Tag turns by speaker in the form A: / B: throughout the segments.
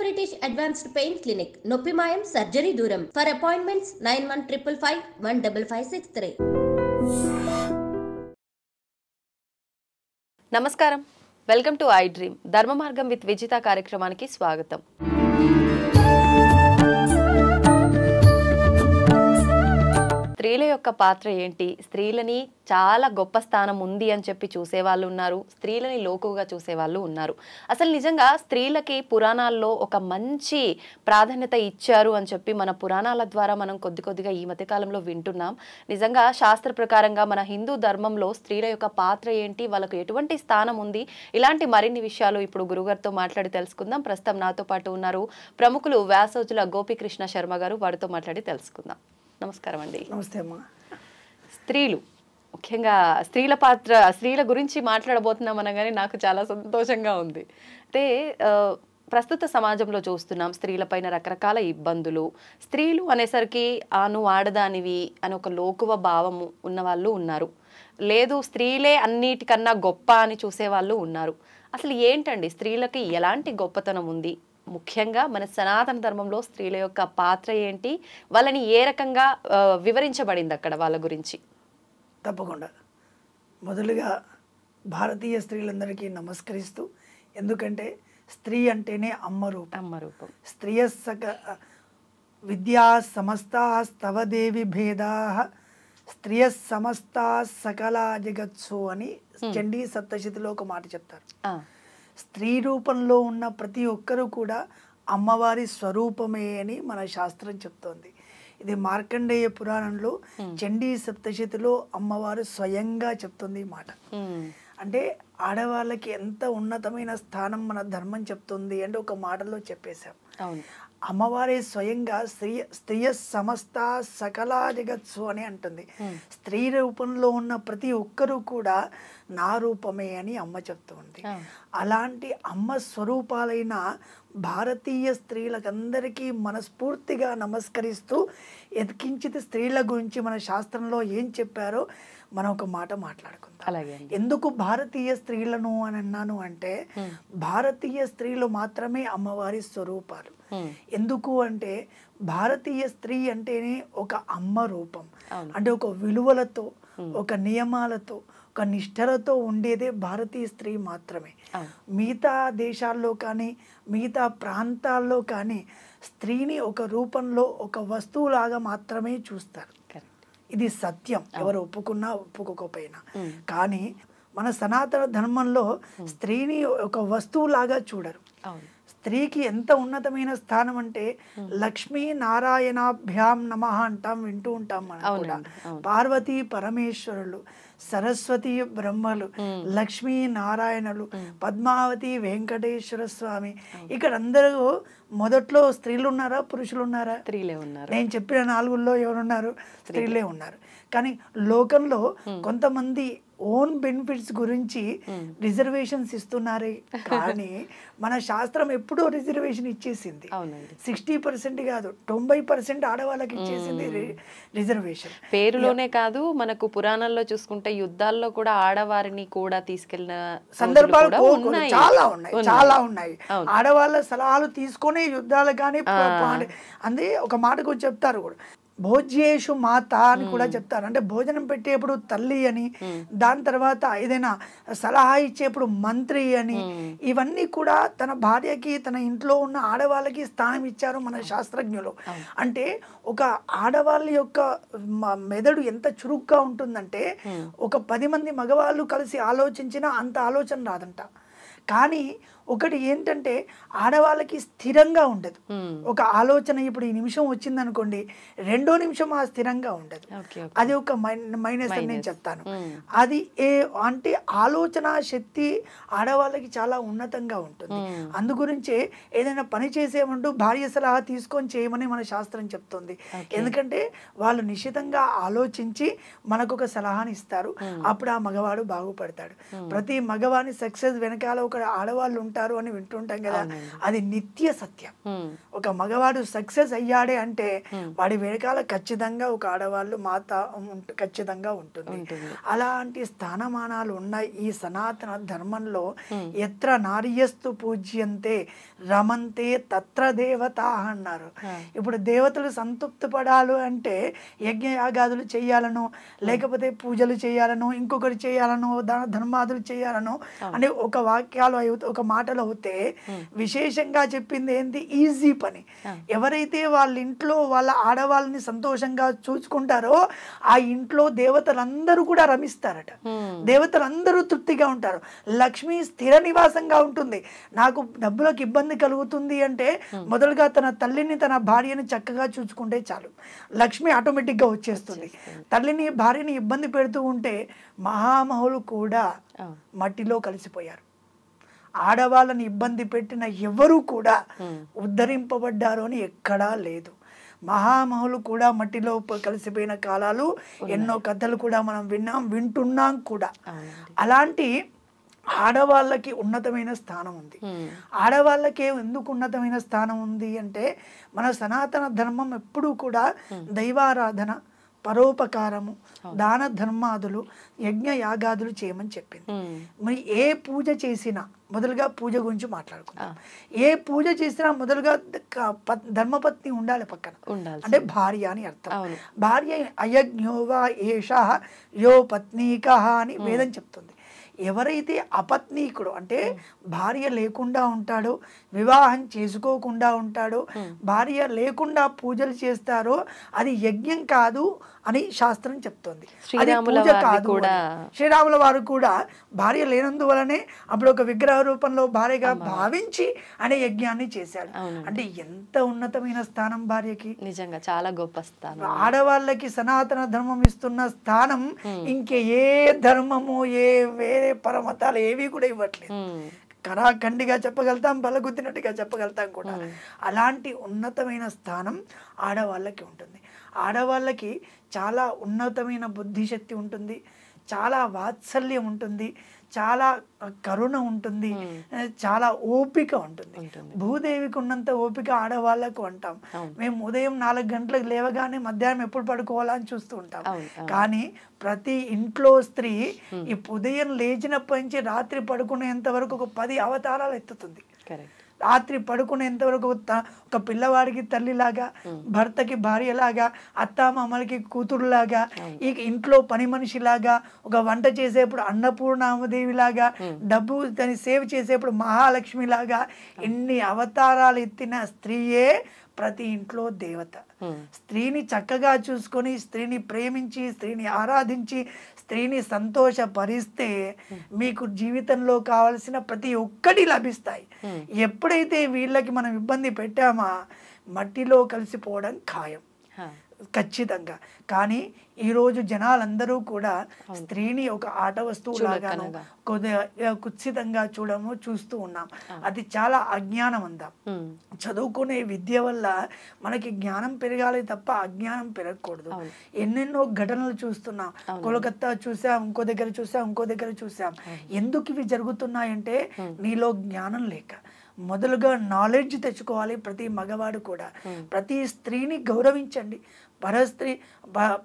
A: British advanced pain clinic నొప్పి మాయం surgery దూరం. For appointments nine one triple five one double five six three
B: నమస్కారం. Welcome to I Dream Dharma Margam with Vijitha కార్యక్రమానికి స్వాగతం. స్త్రీల యొక్క పాత్ర ఏంటి? స్త్రీలని చాలా గొప్ప స్థానం ఉంది అని చెప్పి చూసేవాళ్ళు ఉన్నారు. స్త్రీలని లోకుగా చూసేవాళ్ళు ఉన్నారు. అసలు నిజంగా స్త్రీలకి పురాణాల్లో ఒక మంచి ప్రాధాన్యత ఇచ్చారు అని చెప్పి మన పురాణాల ద్వారా మనం కొద్ది కొద్దిగా ఈ మధ్యకాలంలో వింటున్నాం. నిజంగా శాస్త్ర ప్రకారంగా మన హిందూ ధర్మంలో స్త్రీల యొక్క పాత్ర ఏంటి? వాళ్ళకు ఎటువంటి స్థానం ఉంది? ఇలాంటి మరిన్ని విషయాలు ఇప్పుడు గురుగారితో మాట్లాడి తెలుసుకుందాం. ప్రస్తుతం నాతో పాటు ఉన్నారు ప్రముఖులు వ్యాసోజుల గోపికృష్ణ శర్మ గారు. వారితో మాట్లాడి తెలుసుకుందాం. నమస్కారం అండి
C: నమస్తే అమ్మా.
B: స్త్రీలు ముఖ్యంగా స్త్రీల పాత్ర స్త్రీల గురించి మాట్లాడబోతున్నాం అనగానే నాకు చాలా సంతోషంగా ఉంది. అయితే ప్రస్తుత సమాజంలో చూస్తున్నాం స్త్రీలపైన రకరకాల ఇబ్బందులు. స్త్రీలు అనేసరికి ఆ నువ్వు ఆడదానివి అని ఒక లోకువ భావము ఉన్న వాళ్ళు ఉన్నారు. లేదు స్త్రీలే అన్నిటికన్నా గొప్ప అని చూసేవాళ్ళు ఉన్నారు. అసలు ఏంటండి? స్త్రీలకి ఎలాంటి గొప్పతనం ఉంది? ముఖ్యంగా మన సనాతన ధర్మంలో స్త్రీల యొక్క పాత్ర ఏంటి? వాళ్ళని ఏ రకంగా వివరించబడింది అక్కడ వాళ్ళ గురించి?
C: తప్పకుండా. మొదలుగా భారతీయ స్త్రీలందరికీ నమస్కరిస్తూ ఎందుకంటే స్త్రీ అంటేనే అమ్మ రూపం.
B: అమ్మ రూపం.
C: స్త్రియ సక విద్యా సమస్తా స్తవ దేవి భేదా స్త్రియ సమస్తా సకల జగత్సు అని చండీ సప్తశతిలో ఒక మాట చెప్తారు. స్త్రీ రూపంలో ఉన్న ప్రతి ఒక్కరూ కూడా అమ్మవారి స్వరూపమే అని మన శాస్త్రం చెప్తోంది. ఇది మార్కండేయ పురాణంలో చండీ సప్తశతిలో అమ్మవారు స్వయంగా చెప్తుంది ఈ మాట. అంటే ఆడవాళ్ళకి ఎంత ఉన్నతమైన స్థానం మన ధర్మం చెప్తుంది అంటే ఒక మాటలో చెప్పేశాం. అమ్మవారే స్వయంగా స్త్రీ స్త్రీయ సమస్త సకల జగత్సు అని అంటుంది. స్త్రీ రూపంలో ఉన్న ప్రతి ఒక్కరూ కూడా నా రూపమే అని అమ్మ చెప్తూ ఉంది. అలాంటి అమ్మ స్వరూపాలైన భారతీయ స్త్రీలకందరికీ మనస్ఫూర్తిగా నమస్కరిస్తూ ఎదికించిత స్త్రీల గురించి మన శాస్త్రంలో ఏం చెప్పారో మనం ఒక మాట మాట్లాడుకుందాం.
B: అలాగే
C: ఎందుకు భారతీయ స్త్రీలను అని అన్నాను అంటే భారతీయ స్త్రీలు మాత్రమే అమ్మవారి స్వరూపాలు. ఎందుకు అంటే భారతీయ స్త్రీ అంటేనే ఒక అమ్మ రూపం. అంటే ఒక విలువలతో ఒక నియమాలతో ఒక నిష్ఠలతో ఉండేదే భారతీయ స్త్రీ మాత్రమే. మిగతా దేశాల్లో కానీ మిగతా ప్రాంతాల్లో కానీ స్త్రీని ఒక రూపంలో ఒక వస్తువులాగా మాత్రమే చూస్తారు. ఇది సత్యం. ఎవరు ఒప్పుకున్నా ఒప్పుకోకపోయినా. కానీ మన సనాతన ధర్మంలో స్త్రీని ఒక వస్తువులాగా చూడరు. స్త్రీకి ఎంత ఉన్నతమైన స్థానం అంటే లక్ష్మీ నారాయణాభ్యాం నమ అంటాం వింటూ ఉంటాం మనం కూడా. పార్వతీ పరమేశ్వరులు సరస్వతి బ్రహ్మలు లక్ష్మీ నారాయణులు పద్మావతి వెంకటేశ్వర స్వామి. ఇక్కడ అందరూ మొదట్లో స్త్రీలు ఉన్నారా పురుషులు ఉన్నారా?
B: స్త్రీలే ఉన్నారు.
C: నేను చెప్పిన నాలుగుల్లో ఎవరున్నారు? స్త్రీలే. ఉన్నారు. కానీ లోకంలో కొంతమంది ఓన్ బెనిఫిట్స్ గురించి రిజర్వేషన్స్ ఇస్తున్నారే. కానీ మన శాస్త్రం ఎప్పుడో రిజర్వేషన్ ఇచ్చేసింది. సిక్స్టీ పర్సెంట్ కాదు తొంభై పర్సెంట్ ఆడవాళ్ళకి ఇచ్చేసింది రిజర్వేషన్.
B: పేరులోనే కాదు మనకు పురాణాల్లో చూసుకుంటే యుద్ధాల్లో కూడా ఆడవారిని కూడా తీసుకెళ్ళిన
C: సందర్భాలు
B: కూడా.
C: చాలా ఉన్నాయి చాలా ఉన్నాయి. ఆడవాళ్ళ సలహాలు తీసుకొని యుద్ధాలు కానీ అందే ఒక మాటకు చెప్తారు కూడా. భోజ్యేషు మాత అని కూడా చెప్తారు. అంటే భోజనం పెట్టేప్పుడు తల్లి అని దాని తర్వాత ఏదైనా సలహా ఇచ్చేప్పుడు మంత్రి అని ఇవన్నీ కూడా తన భార్యకి తన ఇంట్లో ఉన్న ఆడవాళ్ళకి స్థానం ఇచ్చారు మన శాస్త్రజ్ఞులు. అంటే ఒక ఆడవాళ్ళ యొక్క మెదడు ఎంత చురుగ్గా ఉంటుందంటే ఒక పది మంది మగవాళ్ళు కలిసి ఆలోచించినా అంత ఆలోచన రాదంట. కానీ ఒకటి ఏంటంటే ఆడవాళ్ళకి స్థిరంగా ఉండదు.
B: ఉమ్,
C: ఒక ఆలోచన ఇప్పుడు ఈ నిమిషం వచ్చింది అనుకోండి రెండో నిమిషం ఆ స్థిరంగా ఉండదు. అది ఒక మైనస్ అని నేను చెప్తాను.
B: ఉమ్,
C: అది ఏ అంటే ఆలోచన శక్తి ఆడవాళ్ళకి చాలా ఉన్నతంగా ఉంటుంది.
B: ఉమ్.
C: అందు గురించే ఏదైనా పని చేసేమంటూ భార్య సలహా తీసుకొని చేయమని మన శాస్త్రం చెప్తుంది. ఎందుకంటే వాళ్ళు నిశ్చితంగా ఆలోచించి మనకు ఒక సలహాని ఇస్తారు. అప్పుడు ఆ మగవాడు బాగుపడతాడు. ప్రతి మగవాని సక్సెస్ వెనకాల ఒక ఆడవాళ్ళు ఉంటారు. అంటారు అని వింటుంటాం కదా. అది నిత్య సత్యం. ఒక మగవాడు సక్సెస్ అయ్యాడే అంటే వాడి వెనకాల ఖచ్చితంగా ఒక ఆడవాళ్ళు మాత ఖచ్చితంగా ఉంటుంది. అలాంటి స్థానమానాలు ఉన్న ఈ సనాతన ధర్మంలో ఎత్ర నార్యస్తు పూజ్యంతే రమంతే తత్ర దేవత అన్నారు. ఇప్పుడు దేవతలు సంతృప్తి పడాలి అంటే యజ్ఞ యాగాదులు చేయాలనో లేకపోతే పూజలు చేయాలనో ఇంకొకటి చేయాలనో దాన ధర్మాదులు చేయాలనో అని ఒక వాక్యాలు ఒక మాటలు అవుతే విశేషంగా చెప్పింది ఏంటి ఈజీ పని. ఎవరైతే వాళ్ళ ఇంట్లో వాళ్ళ ఆడవాళ్ళని సంతోషంగా చూసుకుంటారో ఆ ఇంట్లో దేవతలందరూ కూడా రమిస్తారట. దేవతలందరూ తృప్తిగా ఉంటారు. లక్ష్మి స్థిర నివాసంగా ఉంటుంది. నాకు డబ్బులకు ఇబ్బంది కలుగుతుంది అంటే మొదలుగా తన తల్లిని తన భార్యని చక్కగా చూసుకుంటే చాలు. లక్ష్మి ఆటోమేటిక్గా వచ్చేస్తుంది. తల్లిని భార్యని ఇబ్బంది పెడుతూ ఉంటే మహామహులు కూడా. మట్టిలో కలిసిపోయారు. ఆడవాళ్ళని ఇబ్బంది పెట్టిన ఎవరు కూడా ఉద్ధరింపబడ్డారు అని ఎక్కడా లేదు. మహామహులు కూడా మట్టిలో కలిసిపోయిన కాలాలు ఎన్నో కథలు కూడా మనం విన్నాం వింటున్నాం కూడా. అలాంటి ఆడవాళ్ళకి ఉన్నతమైన స్థానం ఉంది. ఆడవాళ్ళకే ఎందుకు ఉన్నతమైన స్థానం ఉంది అంటే మన సనాతన ధర్మం ఎప్పుడూ కూడా దైవారాధన పరోపకారము దాన ధర్మాదులు యజ్ఞ యాగాదులు చేయమని చెప్పింది. మరి ఏ పూజ చేసినా మొదలుగా పూజ గురించి మాట్లాడుకుందాం. ఏ పూజ చేసినా మొదలుగా ధర్మపత్ని ఉండాలి పక్కన.
B: ఉండాలి
C: అంటే భార్య అని అర్థం. భార్య అయజ్ఞోవా ఏష యో పత్నీక అని వేదం చెప్తుంది. ఎవరైతే అపత్నీకుడు అంటే భార్య లేకుండా ఉంటాడో వివాహం చేసుకోకుండా ఉంటాడో భార్య లేకుండా పూజలు చేస్తారో అది యజ్ఞం కాదు అని శాస్త్రం చెప్తుంది.
B: కూడా-.
C: శ్రీరాముల వారు కూడా భార్య లేనందువలనే అప్పుడు ఒక విగ్రహ రూపంలో భార్యగా భావించి అనే యజ్ఞాన్ని చేశాడు. అంటే ఎంత ఉన్నతమైన స్థానం భార్యకి.
B: నిజంగా చాలా గొప్ప స్థానం.
C: ఆడవాళ్ళకి సనాతన ధర్మం ఇస్తున్న స్థానం ఇంకే ఏ ధర్మము ఏ వేరే పరమతాలు ఏవి కూడా ఇవ్వట్లేదు. కరాఖండిగా చెప్పగలుగుతాం బలగుద్దినట్టుగా చెప్పగలుగుతాం కూడా. అలాంటి ఉన్నతమైన స్థానం ఆడవాళ్ళకి ఉంటుంది. ఆడవాళ్ళకి చాలా ఉన్నతమైన బుద్ధిశక్తి ఉంటుంది. చాలా వాత్సల్యం ఉంటుంది. చాలా కరుణ ఉంటుంది. చాలా ఓపిక ఉంటుంది. భూదేవికి ఉన్నంత ఓపిక ఆడవాళ్ళకు అంటాం. మేము ఉదయం నాలుగు గంటలకు లేవగానే మధ్యాహ్నం ఎప్పుడు పడుకోవాలా అని చూస్తూ ఉంటాం. కానీ ప్రతి ఇంట్లో స్త్రీ ఈ ఉదయం లేచినప్పటి నుంచి రాత్రి పడుకునేంత వరకు ఒక పది అవతారాలు ఎత్తుతుంది. రాత్రి పడుకునేంత వరకు ఒక పిల్లవాడికి తల్లిలాగా భర్తకి భార్యలాగా అత్తామామలకి కూతురులాగా ఈ ఇంట్లో పని మనిషిలాగా ఒక వంట చేసేప్పుడు అన్నపూర్ణామదేవిలాగా డబ్బు దాన్ని సేవ్ చేసేప్పుడు మహాలక్ష్మిలాగా ఎన్ని అవతారాలు ఎత్తిన స్త్రీయే ప్రతి ఇంట్లో దేవత. స్త్రీని చక్కగా చూసుకొని స్త్రీని ప్రేమించి స్త్రీని ఆరాధించి స్త్రీని సంతోషపరిస్తే మీకు జీవితంలో కావలసిన ప్రతి ఒక్కటి లభిస్తాయి. ఎప్పుడైతే వీళ్ళకి మనం ఇబ్బంది పెట్టామా మట్టిలో కలిసిపోవడం ఖాయం. ఖచ్చితంగా. కానీ ఈరోజు జనాలందరూ కూడా స్త్రీని ఒక ఆట వస్తువు లాగాను. కొద్దిగా కుత్సితంగా చూడము చూస్తూ ఉన్నాం. అది చాలా అజ్ఞానం అందాం చదువుకునే విద్య వల్ల మనకి జ్ఞానం పెరగాలి తప్ప అజ్ఞానం పెరగకూడదు. ఎన్నెన్నో ఘటనలు చూస్తున్నాం. కోలకత్తా చూసాం ఇంకో దగ్గర చూసాం ఇంకో దగ్గర చూసాం. ఎందుకు ఇవి జరుగుతున్నాయంటే నీలో జ్ఞానం లేక. మొదలుగా నాలెడ్జ్ తెచ్చుకోవాలి ప్రతి మగవాడు కూడా. ప్రతి స్త్రీని గౌరవించండి. परस्त्री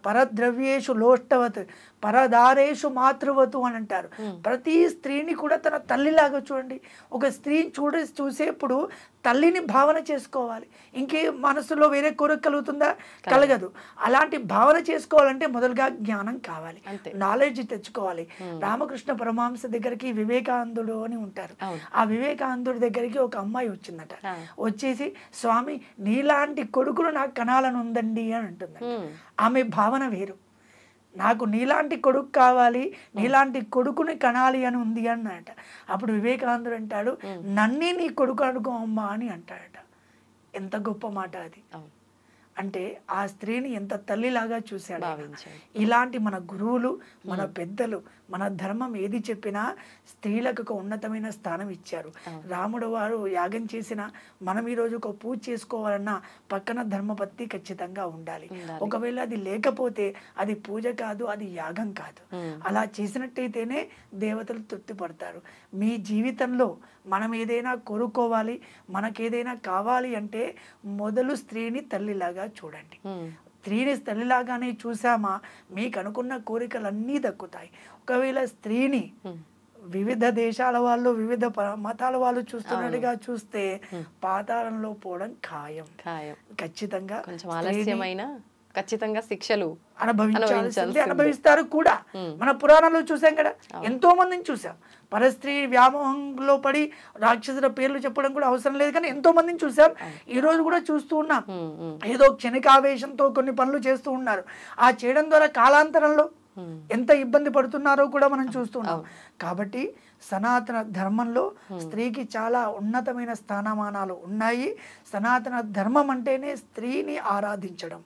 C: परद्रव्येषु लोष्टवत्। పరదారేషు మాతృవతు అని అంటారు. ప్రతి స్త్రీని కూడా తన తల్లిలాగా చూడండి. ఒక స్త్రీ చూడ చూసేప్పుడు తల్లిని భావన చేసుకోవాలి. ఇంకే మనసులో వేరే కోరిక కలుగుతుందా? కలగదు. అలాంటి భావన చేసుకోవాలంటే మొదలుగా జ్ఞానం కావాలి. నాలెడ్జ్ తెచ్చుకోవాలి. రామకృష్ణ పరమహంస దగ్గరికి వివేకానందుడు అని ఉంటారు. ఆ వివేకానందుడి దగ్గరికి ఒక అమ్మాయి వచ్చిందట. వచ్చేసి స్వామి నీలాంటి కొడుకులు నాకు కనాలని ఉందండి అని అంటుంది ఆమె భావన వేరు. నాకు నీలాంటి కొడుకు కావాలి నీలాంటి కొడుకుని కనాలి అని ఉంది అన్నట అప్పుడు వివేకానందుడు అంటాడు నన్నే నీ కొడుకు అనుకో అమ్మా అని అంటాడట. ఎంత గొప్ప మాట అది. అంటే ఆ స్త్రీని ఎంత తల్లిలాగా చూశాడు. ఇలాంటి మన గురువులు మన పెద్దలు మన ధర్మం ఏది చెప్పినా స్త్రీలకు ఒక ఉన్నతమైన స్థానం ఇచ్చారు. రాముడు వారు యాగం చేసిన మనం ఈ రోజు ఒక పూజ చేసుకోవాలన్నా పక్కన ధర్మపత్తి ఖచ్చితంగా ఉండాలి. ఒకవేళ అది లేకపోతే అది పూజ కాదు అది యాగం కాదు. అలా చేసినట్టయితేనే దేవతలు తృప్తి పడతారు మీ జీవితంలో మనం ఏదైనా కోరుకోవాలి మనకేదైనా కావాలి అంటే మొదలు స్త్రీని తల్లిలాగా చూడండి. స్త్రీని తల్లిలాగానే చూసామా మీకు అనుకున్న కోరికలన్నీ దక్కుతాయి. ఒకవేళ స్త్రీని. వివిధ దేశాల వాళ్ళు వివిధ మతాల వాళ్ళు చూస్తున్నట్టుగా చూస్తే పాతాళంలో పోవడం ఖాయం.
B: ఖాయం.
C: ఖచ్చితంగా
B: కొంచెం
C: స్త్రీని
B: ఆలస్యమైన ఖచ్చితంగా శిక్షలు
C: అనుభవించాల్సింది. అనుభవిస్తారు కూడా. మన పురాణాల్లో చూసాం కదా. ఎంతో మందిని చూసాం. పరస్త్రీ వ్యామోహంలో పడి రాక్షసుల పేర్లు చెప్పడం కూడా అవసరం లేదు కానీ ఎంతో మందిని చూసాం. ఈ రోజు కూడా చూస్తూ ఉన్నాం. ఏదో క్షణికావేశంతో కొన్ని పనులు చేస్తూ ఉన్నారు. ఆ చేయడం ద్వారా కాలాంతరంలో. ఎంత ఇబ్బంది పడుతున్నారో కూడా మనం చూస్తున్నాం కాబట్టి సనాతన ధర్మంలో స్త్రీకి చాలా ఉన్నతమైన స్థానమానాలు ఉన్నాయి. సనాతన ధర్మం అంటేనే స్త్రీని ఆరాధించడం.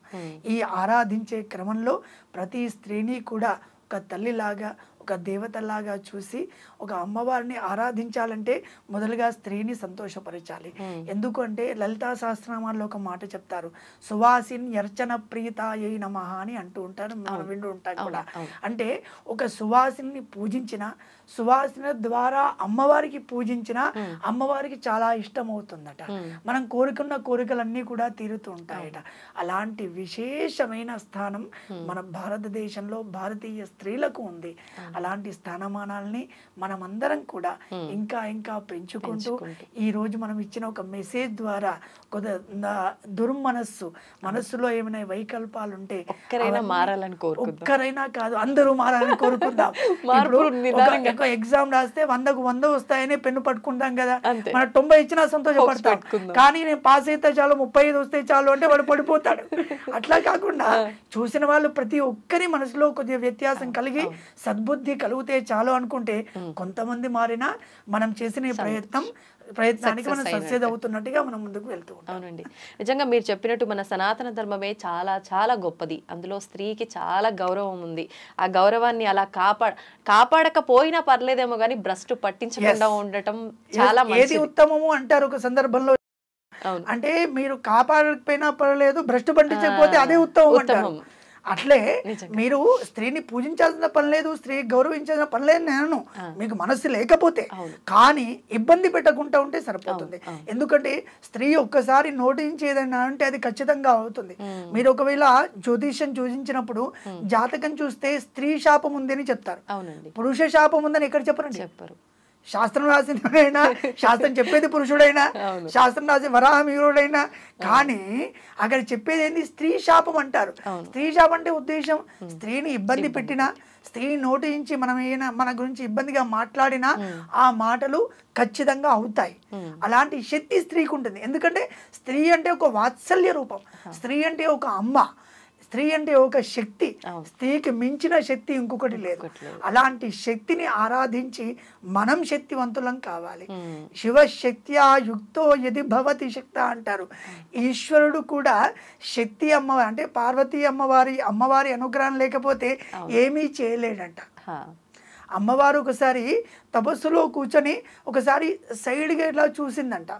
C: ఈ ఆరాధించే క్రమంలో ప్రతి స్త్రీని కూడా ఒక తల్లిలాగా ఒక దేవతలాగా చూసి ఒక అమ్మవారిని ఆరాధించాలంటే మొదలుగా స్త్రీని సంతోషపరచాలి. ఎందుకు అంటే లలితా సహస్రనామాల్లో ఒక మాట చెప్తారు సువాసిన్ యర్చన ప్రీతాయై నమ అని అంటూ ఉంటారు మనం వింటూ ఉంటాం కూడా. అంటే ఒక సువాసిని పూజించిన సువాసన ద్వారా అమ్మవారికి పూజించిన అమ్మవారికి చాలా ఇష్టం అవుతుందట మనం కోరుకున్న కోరికలన్నీ కూడా తీరుతూ ఉంటాయట. అలాంటి విశేషమైన స్థానం మన భారతదేశంలో భారతీయ స్త్రీలకు ఉంది. అలాంటి స్థానమానాల్ని మనమందరం కూడా ఇంకా ఇంకా పెంచుకుంటూ ఈ రోజు మనం ఇచ్చిన ఒక మెసేజ్ ద్వారా నా- దుర్మనస్సు మనస్సులో ఏమైనా వైకల్పాలు ఉంటే
B: ఒక్కరైనా మారాలని.
C: ఒక్కరైనా కాదు అందరూ మారాలని కోరుకుందాం. ఒక ఎగ్జామ్ రాస్తే వందకు వంద వస్తాయని పెన్ను పట్టుకుంటాం కదా. మన తొంభై ఇచ్చినా సంతోషపడతాం. కానీ నేను పాస్ అయితే చాలు ముప్పై ఐదు వస్తే చాలు అంటే వాడు పడిపోతాడు. అట్లా కాకుండా చూసిన వాళ్ళు ప్రతి ఒక్కరి మనసులో కొద్దిగా వ్యత్యాసం కలిగి సద్బుద్ధి కలిగితే చాలు అనుకుంటే కొంతమంది మారినా మనం చేసిన ప్రయత్నం ప్రయత్నానికి మనం సక్సెస్ అవుతున్నట్టుగా మనం ముందుకు వెళ్తూ ఉంటాం.
B: అవునండి. నిజంగా మీరు చెప్పినట్టు మన సనాతన ధర్మమే చాలా చాలా గొప్పది. అందులో స్త్రీకి చాలా గౌరవం ఉంది. ఆ గౌరవాన్ని అలా కాపా కాపాడకపోయినా పర్లేదేమో కానీ భ్రష్టు పట్టించకుండా. ఉండటం చాలా
C: ఏది ఉత్తమము అంటారు ఒక సందర్భంలో.
B: అవును.
C: అంటే మీరు కాపాడకపోయినా పర్లేదు భ్రష్టు పట్టించకపోతే అదే ఉత్తమం అంటారు.
B: ఉత్తమం.
C: అట్లే. మీరు స్త్రీని పూజించాల్సిన పని లేదు స్త్రీ గౌరవించాల్సిన పని లేదు నేను మీకు మనస్సు లేకపోతే. కానీ ఇబ్బంది పెట్టకుండా ఉంటే సరిపోతుంది. ఎందుకంటే స్త్రీ ఒక్కసారి నోటించేదన్నా అంటే అది ఖచ్చితంగా అవుతుంది. మీరు ఒకవేళ జ్యోతిష్యం చూసించినప్పుడు జాతకం చూస్తే స్త్రీ శాపం ఉంది అని చెప్తారు పురుష శాపం ఉందని ఎక్కడ చెప్పరండి?
B: చెప్పరు.
C: శాస్త్రం రాసినైనా శాస్త్రం చెప్పేది పురుషుడైనా. శాస్త్రం రాసి వరాహమీరుడైనా. కానీ అక్కడ చెప్పేది ఏంది? స్త్రీ శాపం అంటారు. స్త్రీ శాపం అంటే ఉద్దేశం? స్త్రీని ఇబ్బంది పెట్టినా స్త్రీ నోటించి మనం ఏమైనా మన గురించి ఇబ్బందిగా మాట్లాడినా ఆ మాటలు ఖచ్చితంగా అవుతాయి. అలాంటి శక్తి స్త్రీకి ఉంటుంది ఎందుకంటే స్త్రీ అంటే ఒక వాత్సల్య రూపం. స్త్రీ అంటే ఒక అమ్మ. స్త్రీ అంటే ఒక శక్తి. స్త్రీకి మించిన శక్తి ఇంకొకటి లేదు. అలాంటి శక్తిని ఆరాధించి మనం శక్తివంతులం కావాలి. శివశక్త్యా యుక్తో యది భవతి శక్త అంటారు. ఈశ్వరుడు కూడా శక్తి అమ్మవారి అంటే పార్వతీ అమ్మవారి అమ్మవారి అనుగ్రహం లేకపోతే ఏమీ చేయలేడంట. అమ్మవారు ఒకసారి తపస్సులో కూర్చొని ఒకసారి సైడ్గా ఇట్లా చూసిందంట.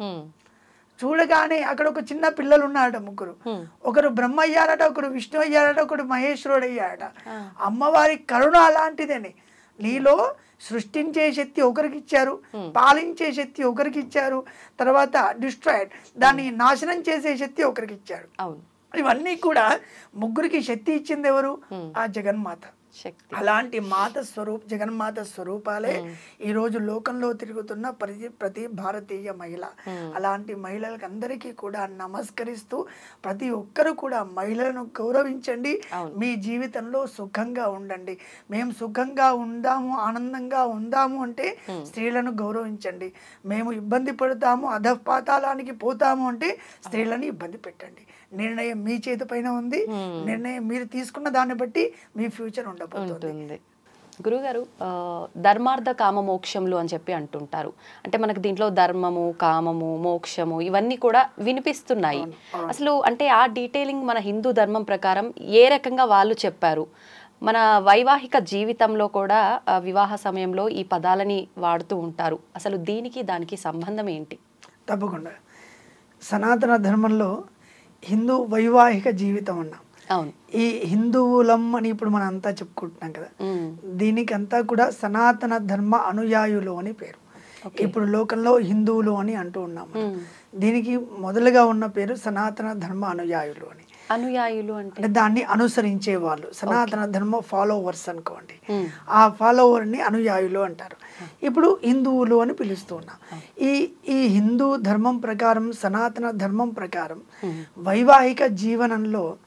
C: చూడగానే అక్కడ ఒక చిన్న పిల్లలు ఉన్నారట ముగ్గురు ఒకరు బ్రహ్మ అయ్యారట ఒకరు విష్ణు అయ్యారట ఒకడు మహేశ్వరుడు అయ్యారట. అమ్మవారి కరుణ అలాంటిదని. నీలో సృష్టించే శక్తి ఒకరికి ఇచ్చారు పాలించే శక్తి ఒకరికి ఇచ్చారు తర్వాత డిస్ట్రాయిడ్ దాన్ని నాశనం చేసే శక్తి ఒకరికి ఇచ్చారు
B: అవును.
C: ఇవన్నీ కూడా ముగ్గురికి శక్తి ఇచ్చింది ఎవరు? ఆ జగన్మాత. అలాంటి మాత స్వరూప్ జగన్మాత స్వరూపాలే ఈ రోజు లోకంలో తిరుగుతున్న ప్రతి ప్రతి భారతీయ మహిళ. అలాంటి మహిళలకు అందరికీ కూడా నమస్కరిస్తూ ప్రతి ఒక్కరు కూడా మహిళలను గౌరవించండి. మీ జీవితంలో సుఖంగా ఉండండి. మేము సుఖంగా ఉందాము ఆనందంగా ఉందాము అంటే స్త్రీలను గౌరవించండి. మేము ఇబ్బంది పడతాము అధపాతాళానికి పోతాము అంటే స్త్రీలను ఇబ్బంది పెట్టండి. నిర్ణయం మీ చేతి పైన ఉంది. నిర్ణయం మీరు తీసుకున్న దాన్ని బట్టి మీ ఫ్యూచర్ ఉండబోతుంది.
B: గురుగారు ధర్మార్థ కామ మోక్షములు అని చెప్పి అంటుంటారు. అంటే మనకు దీంట్లో ధర్మము కామము మోక్షము ఇవన్నీ కూడా వినిపిస్తున్నాయి. అసలు అంటే ఆ డీటెయిలింగ్ మన హిందూ ధర్మం ప్రకారం ఏ రకంగా వాళ్ళు చెప్పారు? మన వైవాహిక జీవితంలో కూడా వివాహ సమయంలో ఈ పదాలని వాడుతూ ఉంటారు. అసలు దీనికి దానికి సంబంధం ఏంటి?
C: తప్పకుండా. సనాతన ధర్మంలో హిందూ వైవాహిక జీవితం అన్నాం. ఈ హిందువులం అని ఇప్పుడు మనం అంతా చెప్పుకుంటున్నాం కదా. దీనికి అంతా కూడా సనాతన ధర్మ అనుయాయులు అని పేరు. ఇప్పుడు లోకంలో హిందువులు అని అంటూ ఉన్నాం మనం. దీనికి మొదలుగా ఉన్న పేరు సనాతన ధర్మ అనుయాయులు అని.
B: అనుయాయులు అంటే?
C: దాన్ని అనుసరించే వాళ్ళు సనాతన ధర్మ ఫాలోవర్స్ అనుకోండి. ఆ ఫాలోవర్ని అనుయాయులు అంటారు. ఇప్పుడు హిందువులు అని పిలుస్తూ ఉన్నాం. ఈ ఈ హిందూ ధర్మం ప్రకారం సనాతన ధర్మం ప్రకారం వైవాహిక జీవనంలో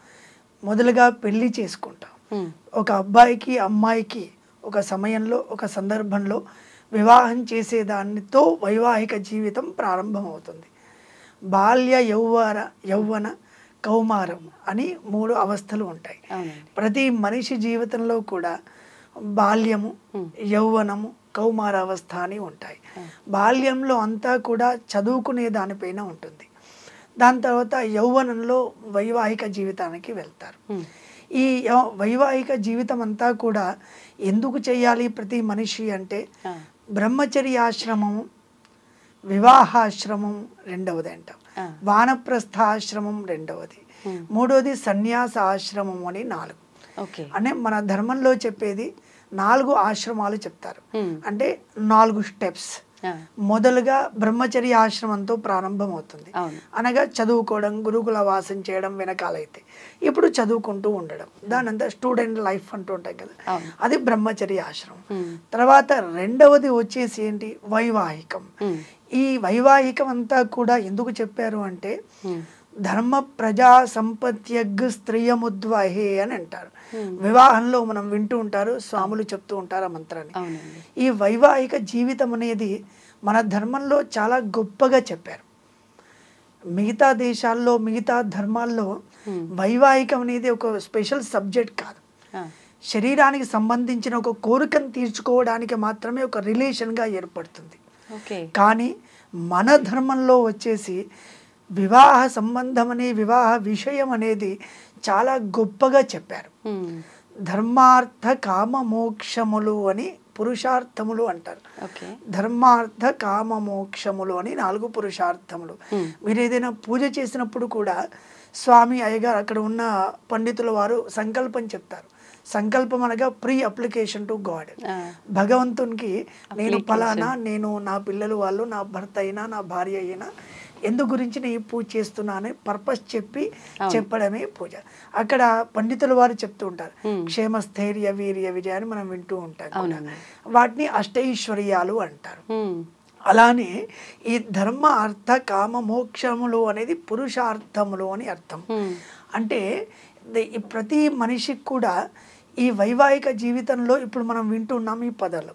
C: మొదలుగా పెళ్ళి చేసుకుంటాం. ఒక అబ్బాయికి అమ్మాయికి ఒక సమయంలో ఒక సందర్భంలో వివాహం చేసేదానితో వైవాహిక జీవితం ప్రారంభమవుతుంది. బాల్య యౌవన యౌవన కౌమారం అని మూడు అవస్థలు ఉంటాయి. ప్రతి మనిషి జీవితంలో కూడా బాల్యము యౌవనము కౌమారావస్థ అని ఉంటాయి. బాల్యంలో అంతా కూడా చదువుకునే దానిపైన ఉంటుంది. దాని తర్వాత యౌవనంలో వైవాహిక జీవితానికి వెళ్తారు. ఈ వైవాహిక జీవితం అంతా కూడా ఎందుకు చేయాలి ప్రతి మనిషి అంటే
B: ఆ.
C: బ్రహ్మచర్యాశ్రమము వివాహాశ్రమం రెండవది అంటాం. వానప్రస్థాశ్రమం రెండవది. మూడవది సన్యాస ఆశ్రమం అని నాలుగు. అంటే మన ధర్మంలో చెప్పేది నాలుగు ఆశ్రమాలు చెప్తారు. అంటే నాలుగు స్టెప్స్. మొదలుగా బ్రహ్మచర్య ఆశ్రమంతో ప్రారంభమవుతుంది.
B: అవును.
C: అనగా చదువుకోవడం గురుకుల వాసం చేయడం వెనకాలైతే. ఇప్పుడు చదువుకుంటూ ఉండడం. దానంతా స్టూడెంట్ లైఫ్ అంటూ ఉంటాం కదా. అది బ్రహ్మచర్య ఆశ్రమం. తర్వాత రెండవది వచ్చేసి ఏంటి? వైవాహికం. ఈ వైవాహికం అంతా కూడా ఎందుకు చెప్పారు అంటే ధర్మ ప్రజా సంపత్యగ్ స్త్రీయముద్వహే అని అంటారు. వివాహంలో మనం వింటూ ఉంటారు స్వాములు చెప్తూ ఉంటారు ఆ మంత్రాన్ని. ఈ వైవాహిక జీవితం అనేది మన ధర్మంలో చాలా గొప్పగా చెప్పారు. మిగతా దేశాల్లో మిగతా ధర్మాల్లో వైవాహికం అనేది ఒక స్పెషల్ సబ్జెక్ట్ కాదు. శరీరానికి సంబంధించిన ఒక కోరికను తీర్చుకోవడానికి మాత్రమే ఒక రిలేషన్గా ఏర్పడుతుంది. కానీ మన ధర్మంలో వచ్చేసి వివాహ సంబంధం అనే వివాహ విషయం అనేది చాలా గొప్పగా చెప్పారు. ధర్మార్థ కామ మోక్షములు అని పురుషార్థములు అంటారు.
B: ఓకే.
C: ధర్మార్థ కామ మోక్షములు అని నాలుగు పురుషార్థములు. మీరు ఏదైనా పూజ చేసినప్పుడు కూడా స్వామి అయ్యగారు అక్కడ ఉన్న పండితుల వారు సంకల్పం చెప్తారు. సంకల్పం అనగా ప్రీ అప్లికేషన్ టు గాడ్. భగవంతునికి నేను ఫలానా నేను నా పిల్లలు వాళ్ళు నా భర్త అయినా నా భార్య అయినా ఎందు గురించి నేను పూజ చేస్తున్నా అనే పర్పస్ చెప్పి చెప్పడమే పూజ. అక్కడ పండితుల వారు చెప్తూ ఉంటారు. క్షేమ స్థైర్య వీర్య విజయ అని మనం వింటూ ఉంటాం. వాటిని అష్టైశ్వర్యాలు అంటారు. అలానే ఈ ధర్మ అర్థ కామ మోక్షములు అనేది పురుషార్థములు అని అర్థం. అంటే ప్రతి మనిషికి కూడా ఈ వైవాహిక జీవితంలో ఇప్పుడు మనం వింటున్నాం ఈ పదాలు.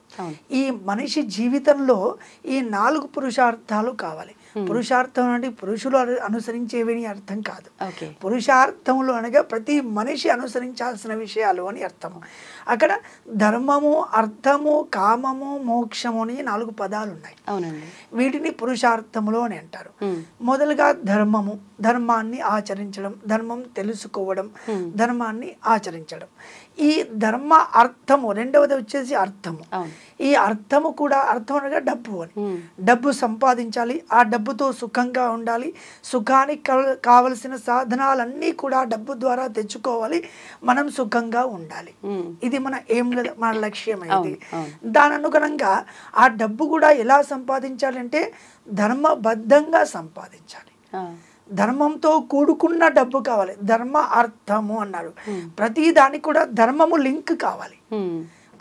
C: ఈ మనిషి జీవితంలో ఈ నాలుగు పురుషార్థాలు కావాలి పురుషార్థం అంటే పురుషులు అను- అనుసరించేవి అని అర్థం కాదు. పురుషార్థములు అనగా ప్రతి మనిషి అనుసరించాల్సిన విషయాలు అని అర్థము. అక్కడ ధర్మము అర్థము కామము మోక్షము అని నాలుగు పదాలు ఉన్నాయి వీటిని పురుషార్థములు అని అంటారు.
B: ఉమ్,
C: మొదలుగా ధర్మము. ధర్మాన్ని ఆచరించడం ధర్మం తెలుసుకోవడం ధర్మాన్ని ఆచరించడం. ఈ ధర్మ అర్థము రెండవది వచ్చేసి అర్థము. ఈ అర్థము కూడా అర్థం అనగా డబ్బు అని. డబ్బు సంపాదించాలి ఆ డబ్బుతో సుఖంగా ఉండాలి. సుఖానికి కావ- కావలసిన సాధనాలన్నీ కూడా డబ్బు ద్వారా తెచ్చుకోవాలి. మనం సుఖంగా ఉండాలి. ఇది మన ఏం మన లక్ష్యం
B: అవును.
C: దాని అనుగుణంగా ఆ డబ్బు కూడా ఎలా సంపాదించాలంటే ధర్మబద్ధంగా సంపాదించాలి. ధర్మంతో కూడుకున్న డబ్బు కావాలి. ధర్మ అర్థము అన్నారు ప్రతి దానికి కూడా ధర్మము లింక్ కావాలి.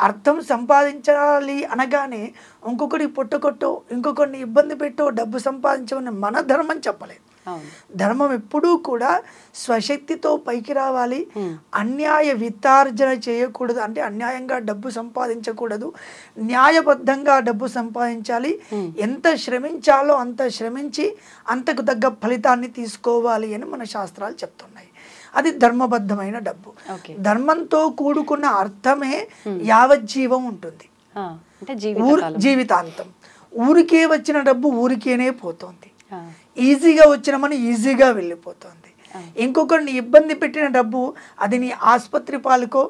C: అర్థం సంపాదించాలి అనగానే ఇంకొకటి పుట్టకొట్టో ఇంకొకరిని ఇబ్బంది పెట్టో డబ్బు సంపాదించమని మన ధర్మం చెప్పలేదు. ధర్మం ఎప్పుడూ కూడా స్వశక్తితో పైకి రావాలి. అన్యాయ విత్తార్జన చేయకూడదు. అంటే అన్యాయంగా డబ్బు సంపాదించకూడదు. న్యాయబద్ధంగా డబ్బు సంపాదించాలి. ఎంత శ్రమించాలో అంత శ్రమించి అంతకు తగ్గ ఫలితాన్ని తీసుకోవాలి అని మన శాస్త్రాలు చెప్తున్నాయి. అది ధర్మబద్ధమైన డబ్బు. ధర్మంతో కూడుకున్న అర్థమే యావజ్జీవం ఉంటుంది. జీవితాంతం. ఊరికే వచ్చిన డబ్బు ఊరికేనే పోతుంది. ఈజీగా వచ్చిన మనీ ఈజీగా వెళ్ళిపోతుంది. ఇంకొకరిని ఇబ్బంది పెట్టిన డబ్బు అది నీ ఆసుపత్రి పాలకో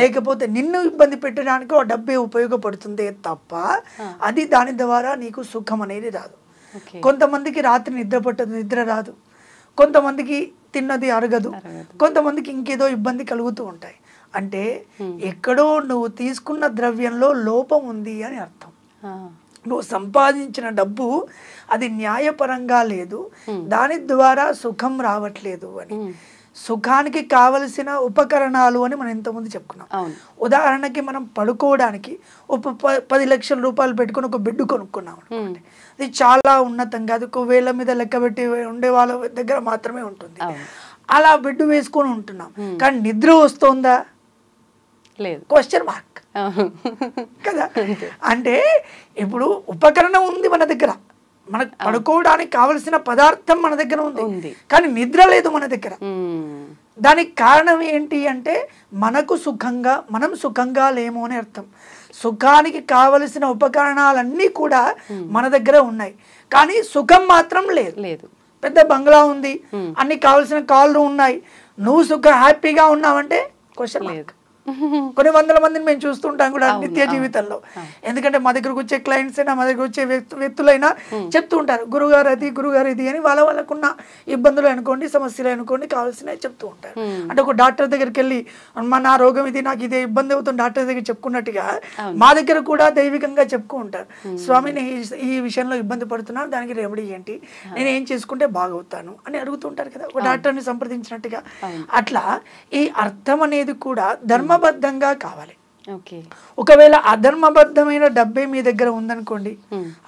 C: లేకపోతే నిన్ను ఇబ్బంది పెట్టడానికో ఆ డబ్బే ఉపయోగపడుతుందే తప్ప అది దాని ద్వారా నీకు సుఖం అనేది రాదు. కొంతమందికి రాత్రి నిద్ర పట్టదు నిద్ర రాదు. కొంతమందికి తిన్నది అరగదు. కొంతమందికి ఇంకేదో ఇబ్బంది కలుగుతూ ఉంటాయి. అంటే ఎక్కడో నువ్వు తీసుకున్న ద్రవ్యంలో లోపం ఉంది అని అర్థం. నువ్వు సంపాదించిన డబ్బు అది న్యాయపరంగా లేదు. దాని ద్వారా సుఖం రావట్లేదు అని. సుఖానికి కావలసిన ఉపకరణాలు అని మనం ఇంతకుముందు చెప్పుకున్నాం. ఉదాహరణకి మనం పడుకోవడానికి ఒక పది లక్షల రూపాయలు పెట్టుకొని ఒక బెడ్ కొనుక్కున్నాం అనుకోండి. అది చాలా ఉన్నతంగా అది ఒక వేల మీద లెక్క పెట్టి ఉండే వాళ్ళ దగ్గర మాత్రమే ఉంటుంది. అలా బెడ్ వేసుకొని ఉంటున్నాం. కానీ నిద్ర వస్తుందా?
B: లేదు.
C: క్వశ్చన్ మార్క్ కదా? అంటే ఇప్పుడు ఉపకరణం ఉంది మన దగ్గర. మనకు పడుకోవడానికి కావలసిన పదార్థం మన దగ్గర ఉంది. కానీ నిద్ర లేదు మన దగ్గర. దానికి కారణం ఏంటి అంటే మనకు సుఖంగా మనం సుఖంగా లేము అని అర్థం. సుఖానికి కావలసిన ఉపకరణాలన్నీ కూడా మన దగ్గర ఉన్నాయి. కానీ సుఖం మాత్రం లేదు.
B: లేదు.
C: పెద్ద బంగ్లా ఉంది. అన్ని కావలసిన కాళ్ళు ఉన్నాయి. నువ్వు సుఖ హ్యాపీగా ఉన్నావంటే క్వశ్చన్
B: లేదు.
C: కొన్ని వందల మందిని మేము చూస్తుంటాం కూడా నిత్య జీవితంలో. ఎందుకంటే మా దగ్గరకు వచ్చే క్లయింట్స్ అయినా మా దగ్గర వచ్చే వ్యక్తు వ్యక్తులైనా చెప్తూ ఉంటారు గురుగారు అది గురుగారు ఇది అని వాళ్ళ వాళ్ళకున్న ఇబ్బందులు అనుకోండి సమస్యలు అనుకోండి కావాల్సినవి చెప్తూ ఉంటారు. అంటే ఒక డాక్టర్ దగ్గరికి వెళ్ళి మా నా రోగం ఇది నాకు ఇదే ఇబ్బంది అవుతుంది డాక్టర్ దగ్గర చెప్పుకున్నట్టుగా మా దగ్గర కూడా దైవికంగా చెప్పుకో ఉంటారు. స్వామి నేను ఈ- విషయంలో ఇబ్బంది పడుతున్నాను దానికి రెమెడీ ఏంటి? నేను ఏం చేసుకుంటే బాగవుతాను అని అడుగుతుంటారు కదా. ఒక డాక్టర్ని సంప్రదించినట్టుగా. అట్లా ఈ అర్థం అనేది కూడా ధర్మబద్ధంగా కావాలి.
B: ఓకే.
C: ఒకవేళ అధర్మబద్ధమైన డబ్బే మీ దగ్గర ఉందనుకోండి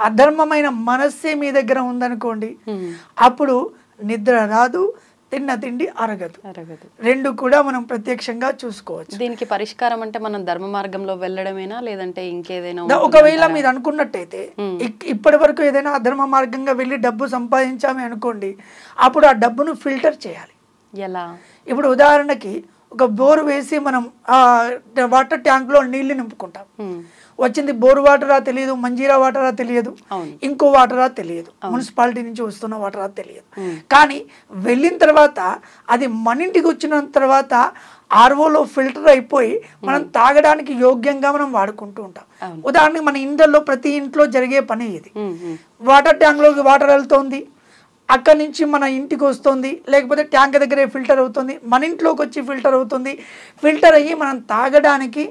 C: అధర్మమైన మనస్సే మీ దగ్గర ఉందనుకోండి అప్పుడు నిద్ర రాదు తిన్న తిండి అరగదు.
B: అరగదు.
C: రెండు కూడా మనం ప్రత్యక్షంగా చూసుకోవచ్చు.
B: దీనికి పరిష్కారం అంటే మనం ధర్మ మార్గంలో వెళ్ళడమేనా లేదంటే ఇంకేదైనా?
C: ఒకవేళ మీరు అనుకున్నట్టయితే ఇప్పటి వరకు ఏదైనా అధర్మ మార్గంగా వెళ్ళి డబ్బు సంపాదించామే అనుకోండి అప్పుడు ఆ డబ్బును ఫిల్టర్ చేయాలి.
B: ఎలా?
C: ఇప్పుడు ఉదాహరణకి ఒక బోరు వేసి మనం ఆ వాటర్ ట్యాంక్లో నీళ్ళు నింపుకుంటాం. వచ్చింది బోర్ వాటరా తెలియదు మంజీరా వాటరా తెలియదు. ఇంకో వాటరా తెలియదు మున్సిపాలిటీ నుంచి వస్తున్న వాటరా తెలియదు. కానీ వెళ్ళిన తర్వాత అది మన ఇంటికి వచ్చిన తర్వాత ఆర్ఓలో ఫిల్టర్ అయిపోయి మనం తాగడానికి యోగ్యంగా మనం వాడుకుంటూ ఉంటాం. ఉదాహరణకి మన ఇంట్లో ప్రతి ఇంట్లో జరిగే పని ఇది. వాటర్ ట్యాంక్లోకి వాటర్ వెళ్తోంది. అక్కడి నుంచి మన ఇంటికి వస్తుంది లేకపోతే ట్యాంక్ దగ్గరే ఫిల్టర్ అవుతుంది మన ఇంట్లోకి వచ్చి ఫిల్టర్ అవుతుంది. ఫిల్టర్ అయ్యి మనం తాగడానికి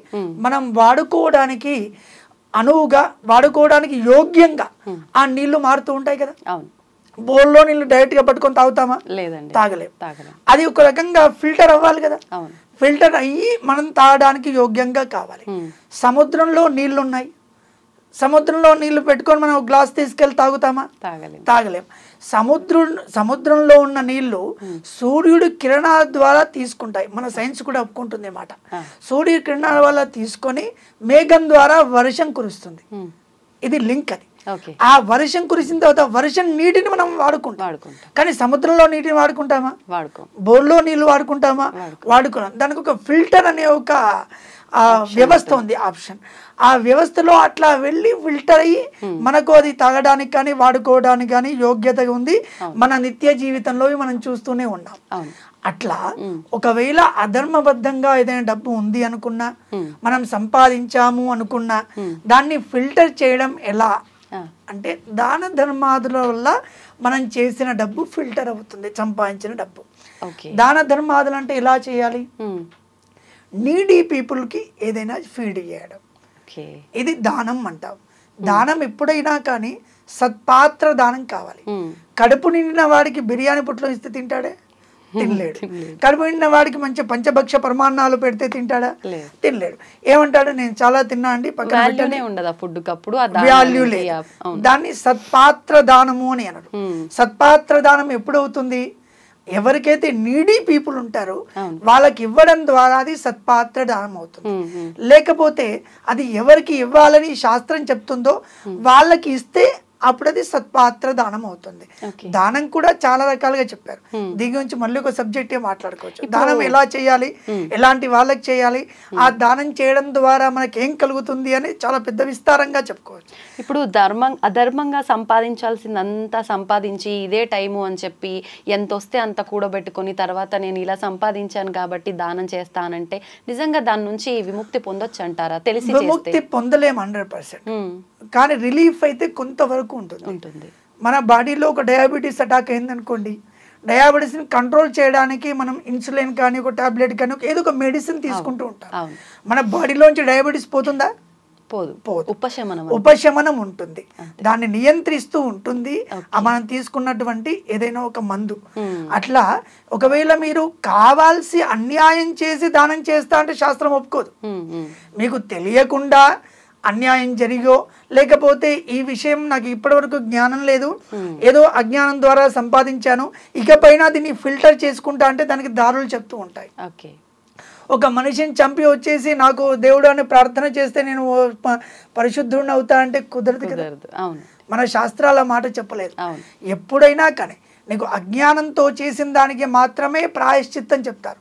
C: మనం వాడుకోవడానికి అనువుగా వాడుకోవడానికి యోగ్యంగా ఆ నీళ్ళు మారుతూ ఉంటాయి కదా. బోల్లో నీళ్ళు డైరెక్ట్గా పట్టుకొని తాగుతామా?
B: లేదండి.
C: తాగలేం.
B: తాగలేం.
C: అది ఒక రకంగా ఫిల్టర్ అవ్వాలి కదా. ఫిల్టర్ అయ్యి మనం తాగడానికి యోగ్యంగా కావాలి. సముద్రంలో నీళ్ళు ఉన్నాయి సముద్రంలో నీళ్ళు పెట్టుకొని మనం గ్లాస్ తీసుకెళ్ళి తాగుతామా?
B: తాగలేం.
C: తాగలేం. సముద్రం సముద్రంలో ఉన్న నీళ్ళు సూర్యుడి కిరణాల ద్వారా తీసుకుంటాయి. మన సైన్స్ కూడా ఒప్పుకుంటుంది మాట. సూర్యుడి కిరణాల వల్ల తీసుకొని మేఘం ద్వారా వర్షం కురుస్తుంది. ఇది లింక్ అది. ఆ వర్షం కురిసిన తర్వాత వర్షం నీటిని మనం వాడుకుంటాం.
B: వాడుకుంటాం.
C: కానీ సముద్రంలో నీటిని వాడుకుంటామా?
B: వాడుకోం.
C: బోర్లో నీళ్ళు వాడుకుంటామా? వాడుకున్నాం దానికి ఒక ఫిల్టర్ అనే ఒక వ్యవస్థ ఉంది ఆప్షన్. ఆ వ్యవస్థలో అట్లా వెళ్ళి ఫిల్టర్ అయ్యి మనకు అది తాగడానికి కానీ వాడుకోవడానికి కానీ యోగ్యత ఉంది. మన నిత్య జీవితంలో మనం చూస్తూనే ఉన్నాం. అట్లా ఒకవేళ అధర్మబద్ధంగా ఏదైనా డబ్బు ఉంది అనుకున్నా మనం సంపాదించాము అనుకున్నా దాన్ని ఫిల్టర్ చేయడం ఎలా. అంటే దాన ధర్మాదుల వల్ల మనం చేసిన డబ్బు ఫిల్టర్ అవుతుంది సంపాదించిన డబ్బు. దాన ధర్మాదులు అంటే ఎలా చేయాలి. నీడీ పీపుల్కి ఏదైనా ఫీడ్ చేయడం. ఇది దానం అంటాం. దానం ఎప్పుడైనా కానీ సత్పాత్ర దానం కావాలి. కడుపు నిండిన వాడికి బిర్యానీ పుట్లో ఇస్తే తింటాడే? తినలేడు. కడుపు నిండిన వాడికి మంచి పంచభక్ష ప్రమాణాలు పెడితే తింటాడా. తినలేడు. ఏమంటాడు? నేను చాలా తిన్నా అండి వాల్యూ లేదు దాన్ని సత్పాత్ర దానము అని
B: మ్మ్.
C: సత్పాత్ర దానం ఎప్పుడు అవుతుంది ఎవరికైతే నీడీ పీపుల్ ఉంటారో. వాళ్ళకి ఇవ్వడం ద్వారా అది సత్పాత్ర దానం అవుతుంది. లేకపోతే అది ఎవరికి ఇవ్వాలని శాస్త్రం చెప్తుందో వాళ్ళకి ఇస్తే అప్పుడు అది సత్పాత్ర దానం అవుతుంది. దానం కూడా చాలా రకాలుగా చెప్పారు. దీని గురించి మళ్ళీ ఒక సబ్జెక్టే మాట్లాడుకోవచ్చు. దానం ఎలా చేయాలి? ఎలాంటి వాళ్ళకి చేయాలి? ఆ దానం చేయడం ద్వారా మనకి ఏం కలుగుతుంది అని చాలా పెద్ద విస్తారంగా చెప్పుకోవచ్చు.
B: ఇప్పుడు ధర్మం అధర్మంగా సంపాదించాల్సిందంతా సంపాదించి ఇదే టైము అని చెప్పి ఎంత వస్తే అంత కూడబెట్టుకొని తర్వాత నేను ఇలా సంపాదించాను కాబట్టి దానం చేస్తానంటే నిజంగా దాని నుంచి విముక్తి పొందొచ్చు అంటారా తెలిసి
C: విముక్తి పొందలేం హండ్రెడ్ పర్సెంట్. కానీ రిలీఫ్ అయితే కొంతవరకు ఉంటుంది.
B: ఉంటుంది.
C: మన బాడీలో ఒక డయాబెటీస్ అటాక్ అయిందనుకోండి డయాబెటీస్ని కంట్రోల్ చేయడానికి మనం ఇన్సులిన్ కానీ ఒక టాబ్లెట్ కానీ ఒక ఏదో ఒక మెడిసిన్ తీసుకుంటూ ఉంటాం. మన బాడీలోంచి డయాబెటీస్ పోతుందా?
B: పోదు.
C: పోదు.
B: ఉపశమనం
C: ఉపశమనం ఉంటుంది. దాన్ని నియంత్రిస్తూ ఉంటుంది. మనం తీసుకున్నటువంటి ఏదైనా ఒక మందు. అట్లా ఒకవేళ మీరు కావాల్సి అన్యాయం చేసి దానం చేస్తా అంటే శాస్త్రం ఒప్పుకోదు. మీకు తెలియకుండా అన్యాయం జరిగో లేకపోతే ఈ విషయం నాకు ఇప్పటివరకు జ్ఞానం లేదు. ఏదో అజ్ఞానం ద్వారా సంపాదించాను. ఇకపైన దీన్ని ఫిల్టర్ చేసుకుంటా అంటే దానికి దారులు చెప్తూ ఉంటాయి.
B: ఓకే.
C: ఒక మనిషిని చంపి వచ్చేసి నాకు దేవుడు అని ప్రార్థన చేస్తే నేను పరిశుద్ధుడిని అవుతా అంటే కుదరదు కదా. మన శాస్త్రాల మాట చెప్పలేదు. ఎప్పుడైనా కానీ నీకు అజ్ఞానంతో చేసిన దానికి మాత్రమే ప్రాయశ్చిత్తం చెప్తారు.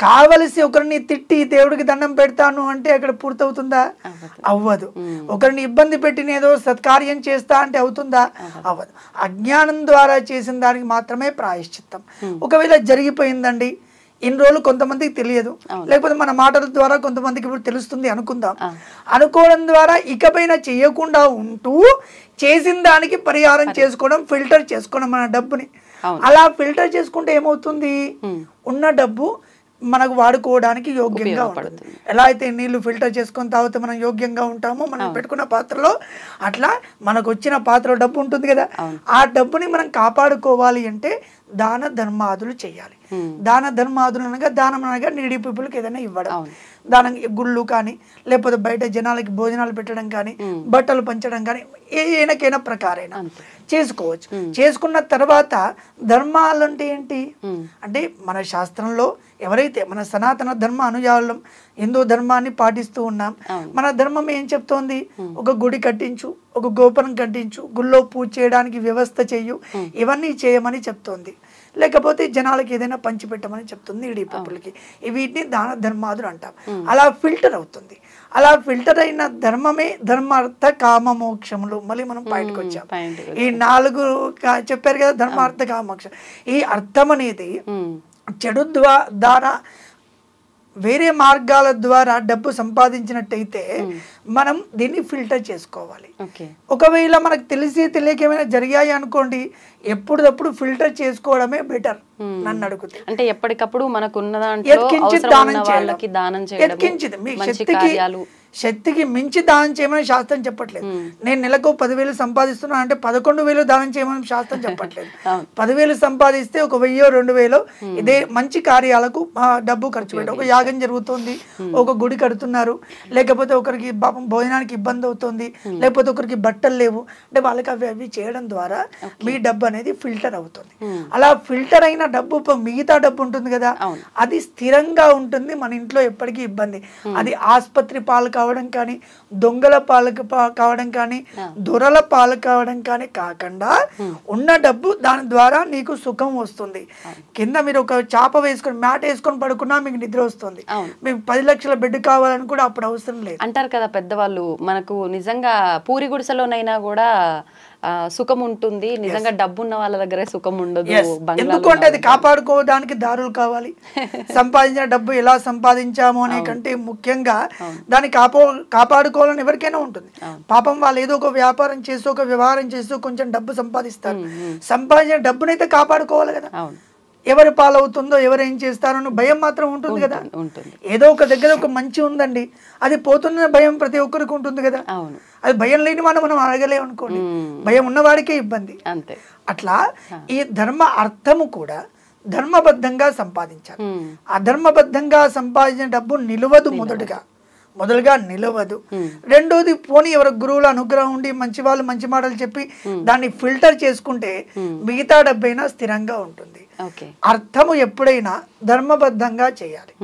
C: కావలసి ఒకరిని తిట్టి దేవుడికి దండం పెడతాను అంటే అక్కడ పూర్తవుతుందా?
B: అవ్వదు.
C: అవ్వదు. ఒకరిని ఇబ్బంది పెట్టిన ఏదో సత్కార్యం చేస్తా అంటే అవుతుందా? అవ్వదు. అజ్ఞానం ద్వారా చేసిన దానికి మాత్రమే ప్రాయశ్చిత్తం. ఒకవేళ జరిగిపోయిందండి ఇన్ని రోజులు కొంతమందికి తెలియదు. లేకపోతే మన మాటల ద్వారా కొంతమందికి ఇప్పుడు తెలుస్తుంది అనుకుందాం. అనుకోవడం ద్వారా ఇకపైన చేయకుండా ఉంటూ చేసిన దానికి పరిహారం చేసుకోవడం ఫిల్టర్ చేసుకోవడం మన డబ్బుని. అలా ఫిల్టర్ చేసుకుంటే ఏమవుతుంది? ఉన్న డబ్బు మనకు వాడుకోవడానికి యోగ్యంగా ఉంటుంది. ఎలా అయితే నీళ్ళు ఫిల్టర్ చేసుకొని తాగితే మనం యోగ్యంగా ఉంటామో మనం పెట్టుకున్న పాత్రలో అట్లా మనకు వచ్చిన పాత్రలో డబ్బు ఉంటుంది కదా. ఆ డబ్బుని మనం కాపాడుకోవాలి అంటే దాన ధర్మాదులు చేయాలి. దాన ధర్మాదులు అనగా దానం అనగా నీడి పీపుల్కి ఏదైనా ఇవ్వడం. దానం గుళ్ళు కానీ లేకపోతే బయట జనాలకి భోజనాలు పెట్టడం కానీ బట్టలు పంచడం కానీ ఏ ఏనకైనా ప్రకారైనా. చేసుకోవచ్చు. చేసుకున్న తర్వాత ధర్మాలు అంటే ఏంటి. అంటే మన శాస్త్రంలో ఎవరైతే మన సనాతన ధర్మ అనుయాయులం హిందూ ధర్మాన్ని పాటిస్తూ ఉన్నాం మన ధర్మం ఏం చెప్తోంది? ఒక గుడి కట్టించు ఒక గోపురం కట్టించు గుళ్ళో పూజ చేయడానికి వ్యవస్థ చెయ్యు ఇవన్నీ చేయమని చెప్తోంది. లేకపోతే జనాలకి ఏదైనా పంచిపెట్టమని చెప్తుంది ఈడీ పప్పులకి వీటిని దాన ధర్మాదులు అంటాం. అలా ఫిల్టర్ అవుతుంది. అలా ఫిల్టర్ అయిన ధర్మమే ధర్మార్థ కామ మోక్షములు. మళ్ళీ మనం బయటకు వచ్చాం. ఈ నాలుగు చెప్పారు కదా ధర్మార్థ కామోక్ష ఈ అర్థం అనేది. చెడు ద్వా- ద్వారా వేరే మార్గాల ద్వారా డబ్బు సంపాదించినట్టయితే మనం దీన్ని ఫిల్టర్ చేసుకోవాలి. ఒకవేళ మనకు తెలిసి తెలియక ఏమైనా జరిగాయి అనుకోండి ఎప్పుడప్పుడు ఫిల్టర్ చేసుకోవడమే బెటర్ నన్ను అడిగితే.
B: అంటే ఎప్పటికప్పుడు మనకు ఉన్న దాంట్లో
C: ఎత్కించి
B: అవసరం
C: దానం ఎత్కించిది మీ శక్తికి శక్తికి మించి దానం చేయమని శాస్త్రం చెప్పట్లేదు. నేను నెలకు పదివేలు సంపాదిస్తున్నా అంటే పదకొండు వేలు దానం చేయమని శాస్త్రం చెప్పట్లేదు. పదివేలు సంపాదిస్తే ఒక వెయ్యో రెండు వేలో ఇదే మంచి కార్యాలకు డబ్బు ఖర్చు పెట్టి. ఒక యాగం జరుగుతుంది ఒక గుడి కడుతున్నారు లేకపోతే ఒకరికి భోజనానికి ఇబ్బంది అవుతుంది లేకపోతే ఒకరికి బట్టలు లేవు. అంటే వాళ్ళకి అవి అవి చేయడం ద్వారా మీ డబ్బు అనేది ఫిల్టర్ అవుతుంది. అలా ఫిల్టర్ అయిన డబ్బు మిగతా డబ్బు ఉంటుంది కదా. అది స్థిరంగా ఉంటుంది మన ఇంట్లో ఎప్పటికీ ఇబ్బంది. అది ఆసుపత్రి పాలు కావడం కానీ దొంగల పాలు పా- కావడం కానీ దొరల పాలు కావడం కానీ కాకుండా ఉన్న డబ్బు దాని ద్వారా నీకు సుఖం వస్తుంది. కింద మీరు ఒక చాప వేసుకొని మ్యాట్ వేసుకొని పడుకున్నా మీకు నిద్ర వస్తుంది. మీకు పది లక్షల బెడ్ కావాలని కూడా అప్పుడు అవసరం లేదు.
B: అంటారు కదా పెద్దవాళ్ళు మనకు నిజంగా పూరి గుడిసెలోనైనా కూడా సుఖం ఉంటుంది. నిజంగా డబ్బు ఉన్న వాళ్ళ దగ్గరే సుఖం ఉండదు. బంగ్లాలో
C: ఎందుకంటే అది కాపాడుకోవడానికి దారులు కావాలి. సంపాదించిన డబ్బు ఎలా సంపాదించాము అనే కంటే ముఖ్యంగా దాన్ని కాపా కాపాడుకోవాలని ఎవరికైనా ఉంటుంది. పాపం వాళ్ళు ఏదో ఒక వ్యాపారం చేస్తూ ఒక వ్యవహారం చేస్తూ కొంచెం డబ్బు సంపాదిస్తారు. సంపాదించిన డబ్బునైతే కాపాడుకోవాలి కదా. ఎవరు పాలవుతుందో ఎవరు ఏం చేస్తారో భయం మాత్రం ఉంటుంది కదా. ఏదో ఒక దగ్గర ఒక మంచి ఉందండి. అది పోతున్న భయం ప్రతి ఒక్కరికి ఉంటుంది కదా. అది భయం లేని మనం మనం అడగలేము అనుకోండి. భయం ఉన్నవాడికే ఇబ్బంది.
B: అంతే.
C: అట్లా ఈ ధర్మ అర్థము కూడా ధర్మబద్ధంగా సంపాదించాలి. అధర్మబద్ధంగా సంపాదించిన డబ్బు నిలవదు. మొదటగా. మొదలుగా నిలవదు. రెండోది పోనీ ఎవరి గురువుల అనుగ్రహం ఉండి మంచి వాళ్ళు మంచి మాటలు చెప్పి దాన్ని ఫిల్టర్ చేసుకుంటే మిగతా డబ్బైనా స్థిరంగా ఉంటుంది. అర్థము ఎప్పుడైనా ధర్మబద్ధంగా చేయాలి.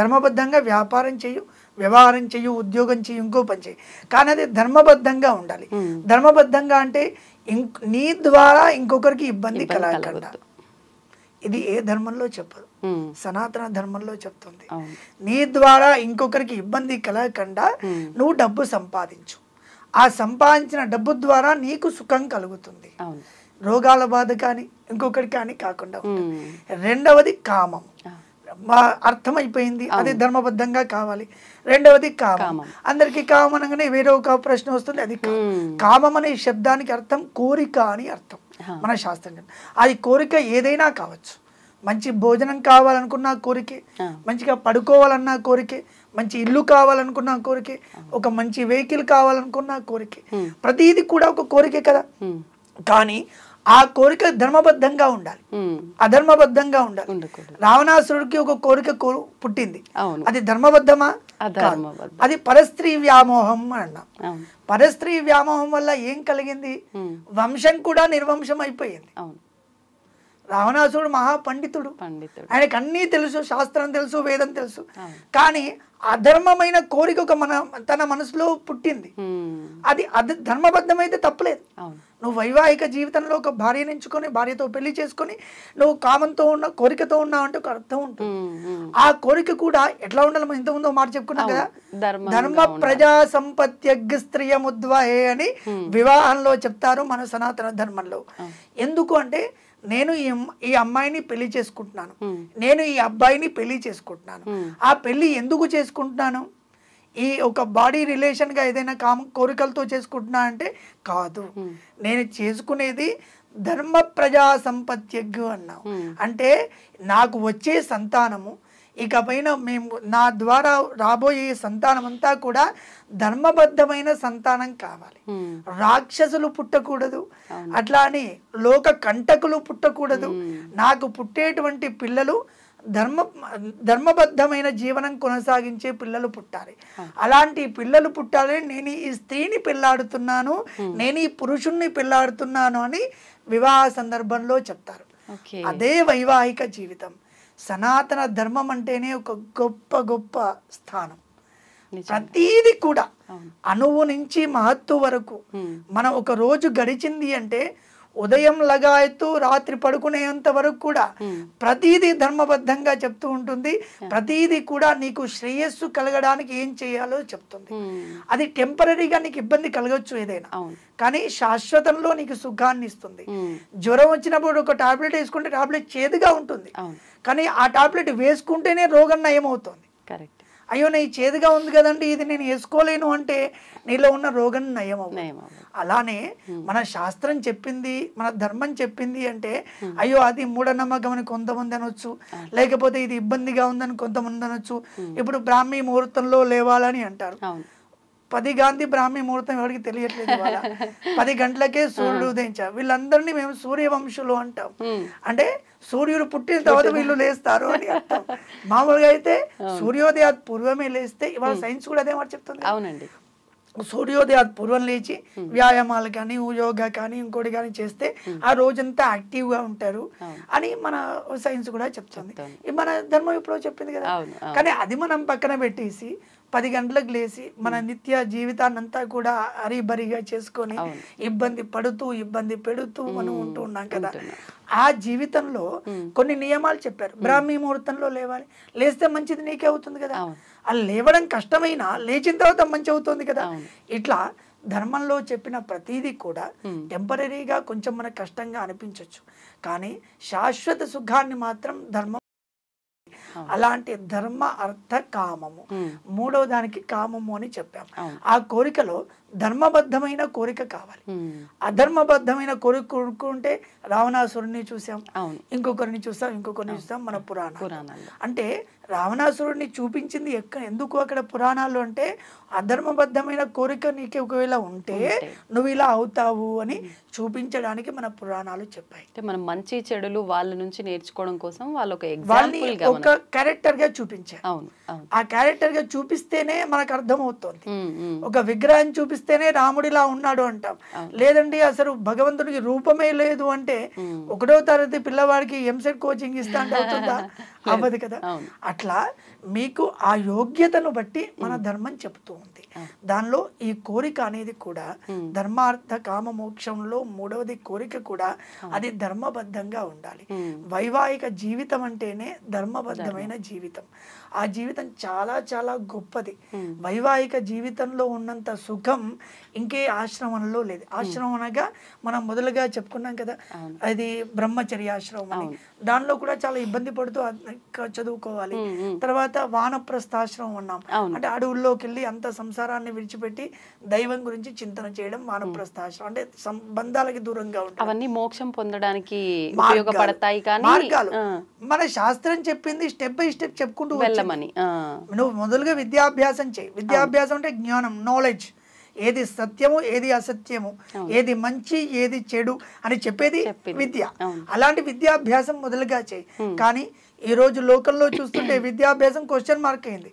C: ధర్మబద్ధంగా వ్యాపారం చేయు వ్యవహారం చెయ్యు ఉద్యోగం చెయ్యి ఇంకో పని చెయ్యి. కానీ అది ధర్మబద్ధంగా ఉండాలి. ధర్మబద్ధంగా అంటే ఇంక్ నీ ద్వారా ఇంకొకరికి ఇబ్బంది కలగకుండా. ఇది ఏ ధర్మంలో చెప్పదు. సనాతన ధర్మంలో చెప్తుంది. నీ ద్వారా ఇంకొకరికి ఇబ్బంది కలగకుండా నువ్వు డబ్బు సంపాదించు. ఆ సంపాదించిన డబ్బు ద్వారా నీకు సుఖం కలుగుతుంది. రోగాల బాధ కానీ ఇంకొకటి కానీ కాకుండా. రెండవది కామం. అర్థమైపోయింది. అది ధర్మబద్ధంగా కావాలి. రెండవది కామం. అందరికి కామం అనగానే వేరే ఒక ప్రశ్న వస్తుంది అది. కామం అనే శబ్దానికి అర్థం కోరిక అని అర్థం. మన శాస్త్రం. అది కోరిక ఏదైనా కావచ్చు. మంచి భోజనం కావాలనుకున్న కోరికే. మంచిగా పడుకోవాలన్న కోరికే మంచి ఇల్లు కావాలనుకున్న కోరికే ఒక మంచి వెహికల్ కావాలనుకున్న కోరికే. ప్రతిదీ కూడా ఒక కోరికే కదా. కానీ ఆ కోరిక ధర్మబద్ధంగా ఉండాలి. అధర్మబద్ధంగా ఉండాలి. రావణాసురుడికి ఒక కోరిక పుట్టింది. అది ధర్మబద్ధమా. అది పరస్త్రీ వ్యామోహం అని అన్నాం. పరస్త్రీ వ్యామోహం వల్ల ఏం కలిగింది? వంశం కూడా నిర్వంశం అయిపోయింది. రావణాసురుడు మహాపండితుడు.
B: పండితుడు.
C: ఆయనకు అన్నీ తెలుసు శాస్త్రం తెలుసు వేదం తెలుసు. కానీ అధర్మమైన కోరిక ఒక మన తన మనసులో పుట్టింది. అది అది ధర్మబద్ధమైతే తప్పలేదు. నువ్వు వైవాహిక జీవితంలో ఒక భార్యను ఎంచుకొని భార్యతో పెళ్ళి చేసుకొని నువ్వు కామంతో ఉన్న కోరికతో ఉన్నావు అంటే ఒక అర్థం ఉంటుంది. ఆ కోరిక కూడా ఎట్లా ఉండాలి మనం? ఇంతకుముందు మాట చెప్పుకున్నాం కదా. ధర్మ ప్రజా సంపత్యగ్ స్త్రియముద్వహే అని వివాహంలో చెప్తారు మన సనాతన ధర్మంలో. ఎందుకు అంటే నేను ఈ ఈ అమ్మాయిని పెళ్ళి చేసుకుంటున్నాను. నేను ఈ అబ్బాయిని పెళ్ళి చేసుకుంటున్నాను. ఆ పెళ్ళి ఎందుకు చేసుకుంటున్నాను? ఈ ఒక బాడీ రిలేషన్గా ఏదైనా కామ కోరికలతో చేసుకుంటున్నా అంటే కాదు. నేను చేసుకునేది ధర్మ ప్రజా సంపత్యగ్గు అన్నాం
B: ఉమ్,
C: అంటే నాకు వచ్చే సంతానము ఇకపైన మేము నా ద్వారా రాబోయే సంతానం అంతా కూడా ధర్మబద్ధమైన సంతానం కావాలి. రాక్షసులు పుట్టకూడదు. అట్లా అని లోక కంటకులు పుట్టకూడదు. నాకు పుట్టేటువంటి పిల్లలు ధర్మ ధర్మబద్ధమైన జీవనం కొనసాగించే పిల్లలు పుట్టాలి. అలాంటి పిల్లలు పుట్టాలని నేను ఈ స్త్రీని పెళ్ళాడుతున్నాను నేను ఈ పురుషుణ్ణి పెళ్ళాడుతున్నాను అని వివాహ సందర్భంలో చెప్తారు. అదే వైవాహిక జీవితం. సనాతన ధర్మం అంటేనే ఒక గొప్ప గొప్ప స్థానం. ప్రతీది కూడా. అణువు నుంచి మహత్తు వరకు మనం ఒక రోజు గడిచింది అంటే ఉదయం లగాయత్తు రాత్రి పడుకునేంత వరకు కూడా ప్రతీది ధర్మబద్ధంగా చెప్తూ ఉంటుంది. ప్రతీది కూడా నీకు శ్రేయస్సు కలగడానికి ఏం చేయాలో చెప్తుంది. అది టెంపరీగా నీకు ఇబ్బంది కలగచ్చు ఏదైనా. కానీ శాశ్వతంలో నీకు సుఖాన్ని ఇస్తుంది. జ్వరం వచ్చినప్పుడు ఒక టాబ్లెట్ వేసుకుంటే టాబ్లెట్ చేదుగా ఉంటుంది. కానీ ఆ టాబ్లెట్ వేసుకుంటేనే రోగం నయమవుతుంది.
B: కరెక్ట్.
C: అయ్యో నీ చేదుగా ఉంది కదండి ఇది నేను వేసుకోలేను అంటే నీలో ఉన్న రోగం నయం. అలానే మన శాస్త్రం చెప్పింది మన ధర్మం చెప్పింది అంటే అయ్యో అది మూఢనమ్మకం అని కొంతమంది అనొచ్చు లేకపోతే ఇది ఇబ్బందిగా ఉందని కొంతమంది అనొచ్చు. ఇప్పుడు బ్రాహ్మీ ముహూర్తంలో లేవాలని అంటారు. పది గాంధీ బ్రాహ్మీ ముహూర్తం ఎవరికి తెలియట్లేదు ఇవాళ. పది గంటలకే సూర్యుడు ఉదయించారు. వీళ్ళందరినీ మేము సూర్యవంశులు అంటాం. అంటే సూర్యుడు పుట్టిన తర్వాత వీళ్ళు లేస్తారు అని అర్థం. మామూలుగా అయితే సూర్యోదయ పూర్వమే లేస్తే ఇవాళ సైన్స్ కూడా అదే మాట చెప్తుంది.
B: అవునండి.
C: సూర్యోదయ పూర్వం లేచి వ్యాయామాలు కానీ యోగా కానీ ఇంకోటి కానీ చేస్తే ఆ రోజంతా యాక్టివ్గా ఉంటారు. అని మన సైన్స్ కూడా చెప్తుంది. మన ధర్మం ఎప్పుడో చెప్పింది కదా. కానీ అది మనం పక్కన పెట్టేసి పది గంటలకు లేచి మన నిత్య జీవితాన్ని అంతా కూడా హరిబరిగా చేసుకొని. ఇబ్బంది పడుతూ ఇబ్బంది పెడుతూ మనం ఉంటూ ఉన్నాం కదా. ఆ జీవితంలో కొన్ని నియమాలు చెప్పారు బ్రాహ్మీ ముహూర్తంలో లేవాలి లేస్తే మంచిది నీకే అవుతుంది కదా. ఆ లేవడం కష్టమైనా లేచిన తర్వాత మంచి అవుతుంది కదా. ఇట్లా ధర్మంలో చెప్పిన ప్రతిదీ కూడా. టెంపరీగా కొంచెం మనకు కష్టంగా అనిపించవచ్చు కానీ శాశ్వత సుఖాన్ని మాత్రం ధర్మం. అలాంటి ధర్మ అర్థ కామము.
B: ఉమ్,
C: మూడో దానికి కామము అని చెప్పాం.
B: అవును.
C: ఆ కోరికలో ధర్మబద్ధమైన కోరిక కావాలి. అధర్మబద్ధమైన కోరిక కోరుకుంటే రావణాసురుడిని చూసాం. ఇంకొకరిని చూస్తాం ఇంకొకరిని చూస్తాం మన పురాణం అంటే రావణాసురుడిని చూపించింది ఎక్క ఎందుకు అక్కడ పురాణాలు అంటే అధర్మబద్ధమైన కోరిక నీకు ఒకవేళ ఉంటే. నువ్వు ఇలా అవుతావు అని చూపించడానికి మన పురాణాలు చెప్పాయి.
B: అంటే మనం మంచి చెడులు వాళ్ళ నుంచి నేర్చుకోవడం కోసం వాళ్ళు ఒక
C: వాళ్ళని ఒక క్యారెక్టర్గా చూపించారు.
B: అవును
C: ఆ క్యారెక్టర్గా చూపిస్తేనే మనకు అర్థమవుతోంది.
B: ఉమ్, ఉమ్,
C: ఒక విగ్రహం చూపిస్తేనే రాముడిలా ఉన్నాడు అంటాం. లేదండి అసలు భగవంతుడికి రూపమే లేదు అంటే ఒకటో తరగతి పిల్లవాడికి ఎంసెట్ కోచింగ్ ఇస్తా అంటే అవుతుందా? అవ్వదు కదా. అట్లా మీకు ఆ యోగ్యతను బట్టి మన ధర్మం చెబుతూ ఉంది. దానిలో ఈ కోరిక అనేది కూడా
B: ఉమ్.
C: ధర్మార్థ కామ మోక్షంలో మూడవది కోరిక కూడా అది ధర్మబద్ధంగా ఉండాలి.
B: ఉమ్,
C: వైవాహిక జీవితం అంటేనే ధర్మబద్ధమైన జీవితం. ఆ జీవితం చాలా చాలా గొప్పది. వైవాహిక జీవితంలో ఉన్నంత సుఖం ఇంకే ఆశ్రమంలో లేదు ఆశ్రమం అనగా మనం మొదలుగా చెప్పుకున్నాం కదా. అది బ్రహ్మచర్యాశ్రమం అని
B: అవును.
C: దానిలో కూడా చాలా ఇబ్బంది పడుతూ చదువుకోవాలి. తర్వాత వానప్రస్థాశ్రమం అన్నాం
B: అవును.
C: అంటే అడవుల్లోకి వెళ్ళి అంత సంసారాన్ని విడిచిపెట్టి దైవం గురించి చింతన చేయడం వానప్రస్థాశ్రమం అంటే సం- బంధాలకి దూరంగా ఉంటాం
B: అవన్నీ మోక్షం పొందడానికి. ఉపయోగపడతాయి కానీ
C: మార్గాలు మన శాస్త్రం చెప్పింది స్టెప్ బై స్టెప్ చెప్పుకుంటూ.
B: వెళ్ళమని.
C: నువ్వు మొదలుగా విద్యాభ్యాసం చేయి. విద్యాభ్యాసం అంటే జ్ఞానం నాలెడ్జ్ ఏది సత్యము ఏది అసత్యము ఏది మంచి ఏది చెడు అని చెప్పేది. విద్య. అలాంటి విద్యాభ్యాసం మొదలుగా చేయి. కానీ ఈ రోజు లోకల్లో చూస్తుంటే విద్యాభ్యాసం క్వశ్చన్ మార్క్ అయింది.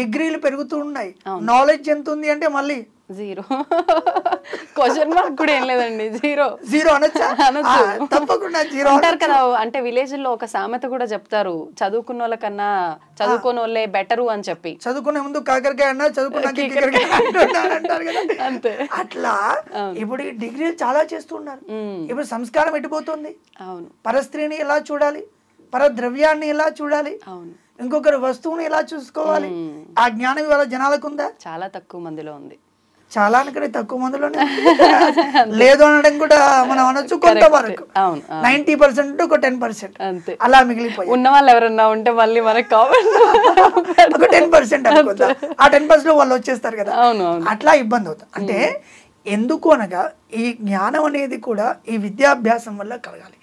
C: డిగ్రీలు పెరుగుతూ ఉన్నాయి. నాలెడ్జ్ ఎంత ఉంది అంటే మళ్ళీ
B: జీరో క్వశ్చన్ మార్క్ కూడా ఏం లేదండి. జీరో
C: జీరో అనొచ్చా? తప్పకుండా జీరో
B: అంటారు కదా అంటే విలేజ్లో ఒక సామెత కూడా చెప్తారు. చదువుకున్న వాళ్ళకన్నా చదువుకోని వాళ్ళే బెటరు అని చెప్పి.
C: చదువుకునే ముందు కాకరకాయ అన్నా చదువుకున్నాక
B: అంతే.
C: అట్లా ఇప్పుడు ఈ డిగ్రీలు చాలా చేస్తున్నారు ఇప్పుడు సంస్కారం ఎట్టిపోతుంది
B: అవును.
C: పరస్త్రీని ఎలా చూడాలి? పరద్రవ్యాన్ని ఎలా చూడాలి? ఇంకొకరి వస్తువుని ఎలా చూసుకోవాలి. ఆ జ్ఞానం ఇవాళ జనాలకు ఉందా
B: చాలా తక్కువ మందిలో ఉంది.
C: చాలా అనుకునే తక్కువ మందిలోనే ఉంది. లేదు అనడం కూడా మనం అనొచ్చు కొంతవరకు. నైన్టీ పర్సెంట్ ఒక టెన్ పర్సెంట్.
B: అంతే.
C: అలా మిగిలిపోయి
B: ఉన్న వాళ్ళు ఎవరన్నా ఉంటే మళ్ళీ మనకి కామెంట్
C: ఒక టెన్ పర్సెంట్ అనుకుందా. ఆ టెన్ పర్సెంట్ వాళ్ళు వచ్చేస్తారు కదా. అట్లా ఇబ్బంది అవుతుంది. అంటే ఎందుకు అనగా ఈ జ్ఞానం అనేది కూడా ఈ విద్యాభ్యాసం వల్ల కలగాలి.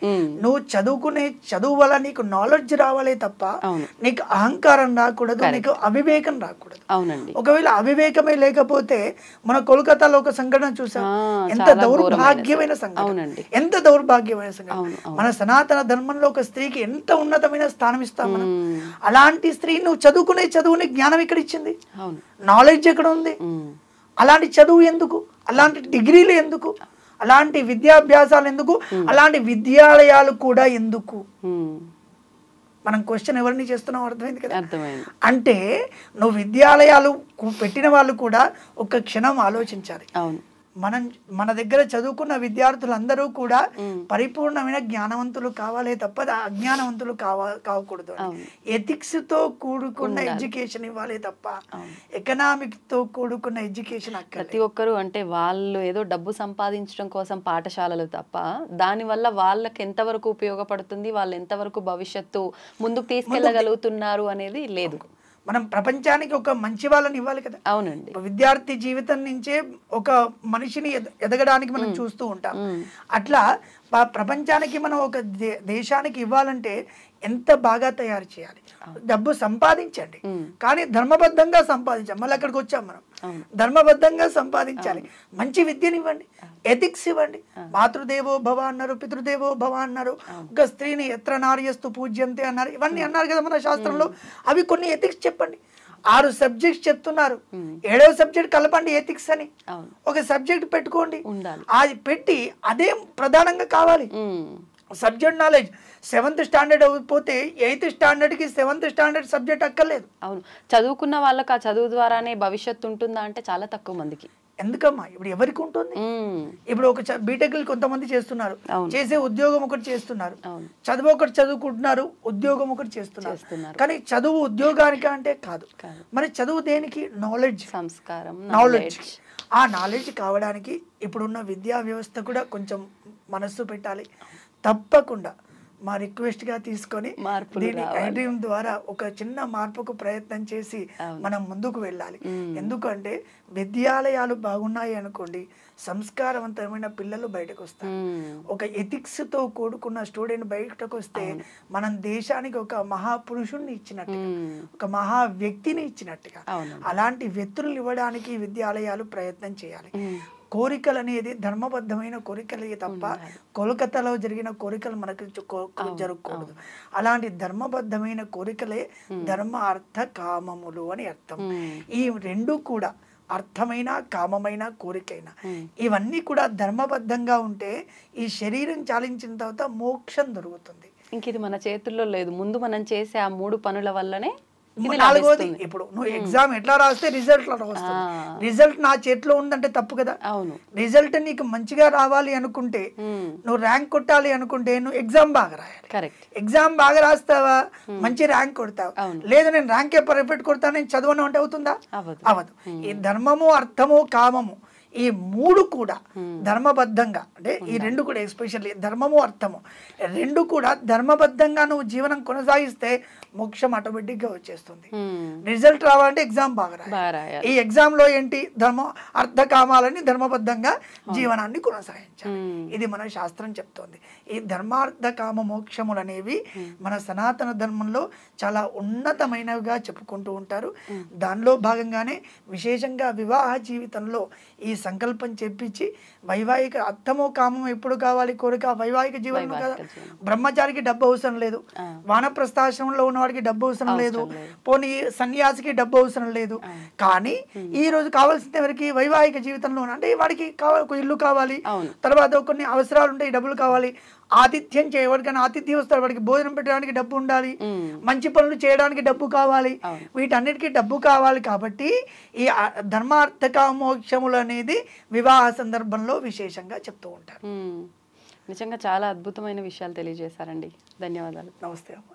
C: నువ్వు చదువుకునే చదువు వల్ల నీకు నాలెడ్జ్ రావాలే తప్ప. నీకు అహంకారం రాకూడదు నీకు అవివేకం రాకూడదు.
B: అవునండి.
C: ఒకవేళ అవివేకమే లేకపోతే మన కోల్కతాలో ఒక సంఘటన చూసాం. ఎంత దౌర్భాగ్యమైన సంఘటన. ఎంత దౌర్భాగ్యమైన సంఘటన. మన సనాతన ధర్మంలో ఒక స్త్రీకి ఎంత ఉన్నతమైన స్థానం ఇస్తాం మనం? అలాంటి స్త్రీ నువ్వు చదువుకునే చదువుని జ్ఞానం ఎక్కడ ఇచ్చింది? నాలెడ్జ్ ఎక్కడ ఉంది? అలాంటి చదువు ఎందుకు? అలాంటి డిగ్రీలు ఎందుకు? అలాంటి విద్యాభ్యాసాలు ఎందుకు? అలాంటి విద్యాలయాలు కూడా ఎందుకు?
B: ఉమ్,
C: మనం క్వశ్చన్ ఎవరిని చేస్తున్నాం అర్థమైంది కదా? అంటే నువ్వు విద్యాలయాలు పెట్టిన వాళ్ళు కూడా ఒక క్షణం ఆలోచించాలి.
B: అవును.
C: మనం మన దగ్గర చదువుకున్న విద్యార్థులందరూ కూడా పరిపూర్ణమైన జ్ఞానవంతులు కావాలే తప్ప అజ్ఞానవంతులు కావా. ఎథిక్స్తో కూడుకున్న ఎడ్యుకేషన్ ఇవ్వాలి తప్ప ఎకనామిక్తో కూడుకున్న ఎడ్యుకేషన్
B: ప్రతి ఒక్కరు అంటే వాళ్ళు ఏదో డబ్బు సంపాదించడం కోసం పాఠశాలలు తప్ప దానివల్ల వాళ్ళకి ఎంతవరకు ఉపయోగపడుతుంది వాళ్ళు ఎంతవరకు భవిష్యత్తు ముందుకు తీసుకెళ్ళగలుగుతున్నారు అనేది లేదు.
C: మనం ప్రపంచానికి ఒక మంచి వాళ్ళని ఇవ్వాలి కదా.
B: అవునండి.
C: విద్యార్థి జీవితం నుంచే ఒక మనిషిని ఎద- ఎదగడానికి మనం చూస్తూ ఉంటాం. అట్లా ప్రపంచానికి మనం ఒక దే- దేశానికి ఇవ్వాలంటే ఎంత బాగా తయారు చేయాలి? డబ్బు సంపాదించండి. కానీ ధర్మబద్ధంగా సంపాదించాలి. మళ్ళీ అక్కడికి వచ్చాం మనం. ధర్మబద్ధంగా సంపాదించాలి. మంచి విద్యనివ్వండి. ఎథిక్స్ ఇవ్వండి. మాతృదేవో భవ అన్నారు పితృదేవో భవ అన్నారు. ఒక స్త్రీని ఎత్ర నార్యస్తు పూజ్యంతే అన్నారు. ఇవన్నీ అన్నారు కదా మన శాస్త్రంలో. అవి కొన్ని ఎథిక్స్ చెప్పండి. ఆరు సబ్జెక్ట్స్ చెప్తున్నారు. ఏడవ సబ్జెక్ట్ కలపండి ఎథిక్స్ అని. ఒక సబ్జెక్ట్ పెట్టుకోండి. అది పెట్టి అదే ప్రధానంగా కావాలి. Subject knowledge. సెవెంత్ స్టాండర్డ్ అయిపోతే ఎయిత్ స్టాండర్డ్కి సెవెంత్ స్టాండర్డ్ సబ్జెక్ట్ అక్కర్లేదు.
B: అవును. చదువుకున్న వాళ్ళకి ఆ చదువు ద్వారానే భవిష్యత్తు ఉంటుందా అంటే చాలా తక్కువ మందికి.
C: ఎందుకమ్మా? ఇప్పుడు ఎవరికి ఉంటుంది? ఇప్పుడు ఒక బీటెక్లు కొంతమంది చేస్తున్నారు. చేసే ఉద్యోగం ఒకటి చేస్తున్నారు.
B: అవును.
C: చదువు ఒకటి చదువుకుంటున్నారు ఉద్యోగం ఒకటి చేస్తున్నారు. కానీ చదువు ఉద్యోగానికి అంటే కాదు. మరి చదువు దేనికి? నాలెడ్జ్
B: సంస్కారం
C: నాలెడ్జ్ ఆ నాలెడ్జ్ కావడానికి ఇప్పుడున్న విద్యా వ్యవస్థ కూడా కొంచెం మనస్సు పెట్టాలి. తప్పకుండా. మా రిక్వెస్ట్గా తీసుకొని దీని. ఐడ్రీమ్ ద్వారా ఒక చిన్న మార్పుకు ప్రయత్నం చేసి. మనం ముందుకు వెళ్ళాలి. ఎందుకంటే విద్యాలయాలు బాగున్నాయి అనుకోండి సంస్కారవంతమైన పిల్లలు బయటకు వస్తారు ఒక ఎథిక్స్తో కూడుకున్న స్టూడెంట్ బయటకు వస్తే మనం దేశానికి ఒక మహాపురుషుణ్ణి ఇచ్చినట్టుగా ఒక మహా వ్యక్తిని ఇచ్చినట్టుగా అలాంటి వ్యక్తులను ఇవ్వడానికి విద్యాలయాలు ప్రయత్నం చేయాలి. కోరికలు అనేది ధర్మబద్ధమైన కోరికలే తప్ప కోల్కతాలో జరిగిన కోరికలు మనకు జరగకూడదు అలాంటి ధర్మబద్ధమైన కోరికలే ధర్మ అర్థ కామములు అని అర్థం. ఈ రెండు కూడా అర్థమైన కామమైన కోరికైన. ఇవన్నీ కూడా ధర్మబద్ధంగా ఉంటే ఈ శరీరం చాలించిన తర్వాత మోక్షం దొరుకుతుంది.
B: ఇంక ఇది మన చేతుల్లో లేదు. ముందు మనం చేసే ఆ మూడు పనుల వల్లనే
C: నాలుగోది. ఇప్పుడు నువ్వు ఎగ్జామ్ ఎట్లా రాస్తే రిజల్ట్ వస్తుంది.
B: ఆ.
C: రిజల్ట్ నా చేతిలో ఉందంటే తప్పు కదా.
B: అవును.
C: రిజల్ట్ నీకు మంచిగా రావాలి అనుకుంటే నువ్వు ర్యాంక్ కొట్టాలి అనుకుంటే నువ్వు ఎగ్జామ్ బాగా రాయాలి. ఎగ్జామ్ బాగా రాస్తావా? మంచి ర్యాంక్ కొడతావు. లేదు నేను ర్యాంకే పర్ఫెక్ట్ కొడతాను నేను చదవను అంటే అవుతుందా? అవదు ఈ ధర్మము అర్థము కామము ఈ మూడు కూడా ధర్మబద్ధంగా అంటే ఈ రెండు కూడా ఎస్పెషల్లీ ధర్మము అర్థము. రెండు కూడా ధర్మబద్ధంగా నువ్వు జీవనం కొనసాగిస్తే మోక్షం ఆటోమేటిక్గా వచ్చేస్తుంది. రిజల్ట్ రావాలంటే ఎగ్జామ్ బాగా రాయాలి. ఈ ఎగ్జామ్లో ఏంటి? ధర్మ అర్థకామాలని ధర్మబద్ధంగా జీవనాన్ని కొనసాగించాలి. ఇది మన శాస్త్రం చెప్తోంది. ఈ ధర్మార్థ కామ మోక్షములు అనేవి మన సనాతన ధర్మంలో చాలా ఉన్నతమైనవిగా చెప్పుకుంటూ ఉంటారు. దానిలో భాగంగానే విశేషంగా వివాహ జీవితంలో ఈ సంకల్పం చెప్పించి వైవాహిక అర్థమో కామం ఎప్పుడు కావాలి కోరిక? వైవాహిక జీవనం కదా. బ్రహ్మచారికి డబ్బు అవసరం లేదు. వానప్రస్థాశ్రమంలో ఉన్నవాడికి డబ్బు అవసరం లేదు. పోనీ సన్యాసికి డబ్బు అవసరం లేదు. కానీ ఈ రోజు కావాల్సిన ఎవరికి? వైవాహిక జీవితంలో అంటే వాడికి కావాలి ఇల్లు కావాలి. తర్వాత కొన్ని అవసరాలు ఉంటాయి డబ్బులు కావాలి. ఆతిథ్యం చేయవాడికైనా ఆతిథ్యం వస్తాడు. వాడికి భోజనం పెట్టడానికి డబ్బు ఉండాలి. మంచి పనులు చేయడానికి డబ్బు కావాలి. వీటన్నిటికీ డబ్బు కావాలి కాబట్టి ఈ ఆ- ధర్మార్థక మోక్షములు అనేది వివాహ సందర్భంలో విశేషంగా చెప్తూ ఉంటారు.
B: నిజంగా చాలా అద్భుతమైన విషయాలు తెలియజేశారండి. ధన్యవాదాలు.
C: నమస్తే అమ్మ.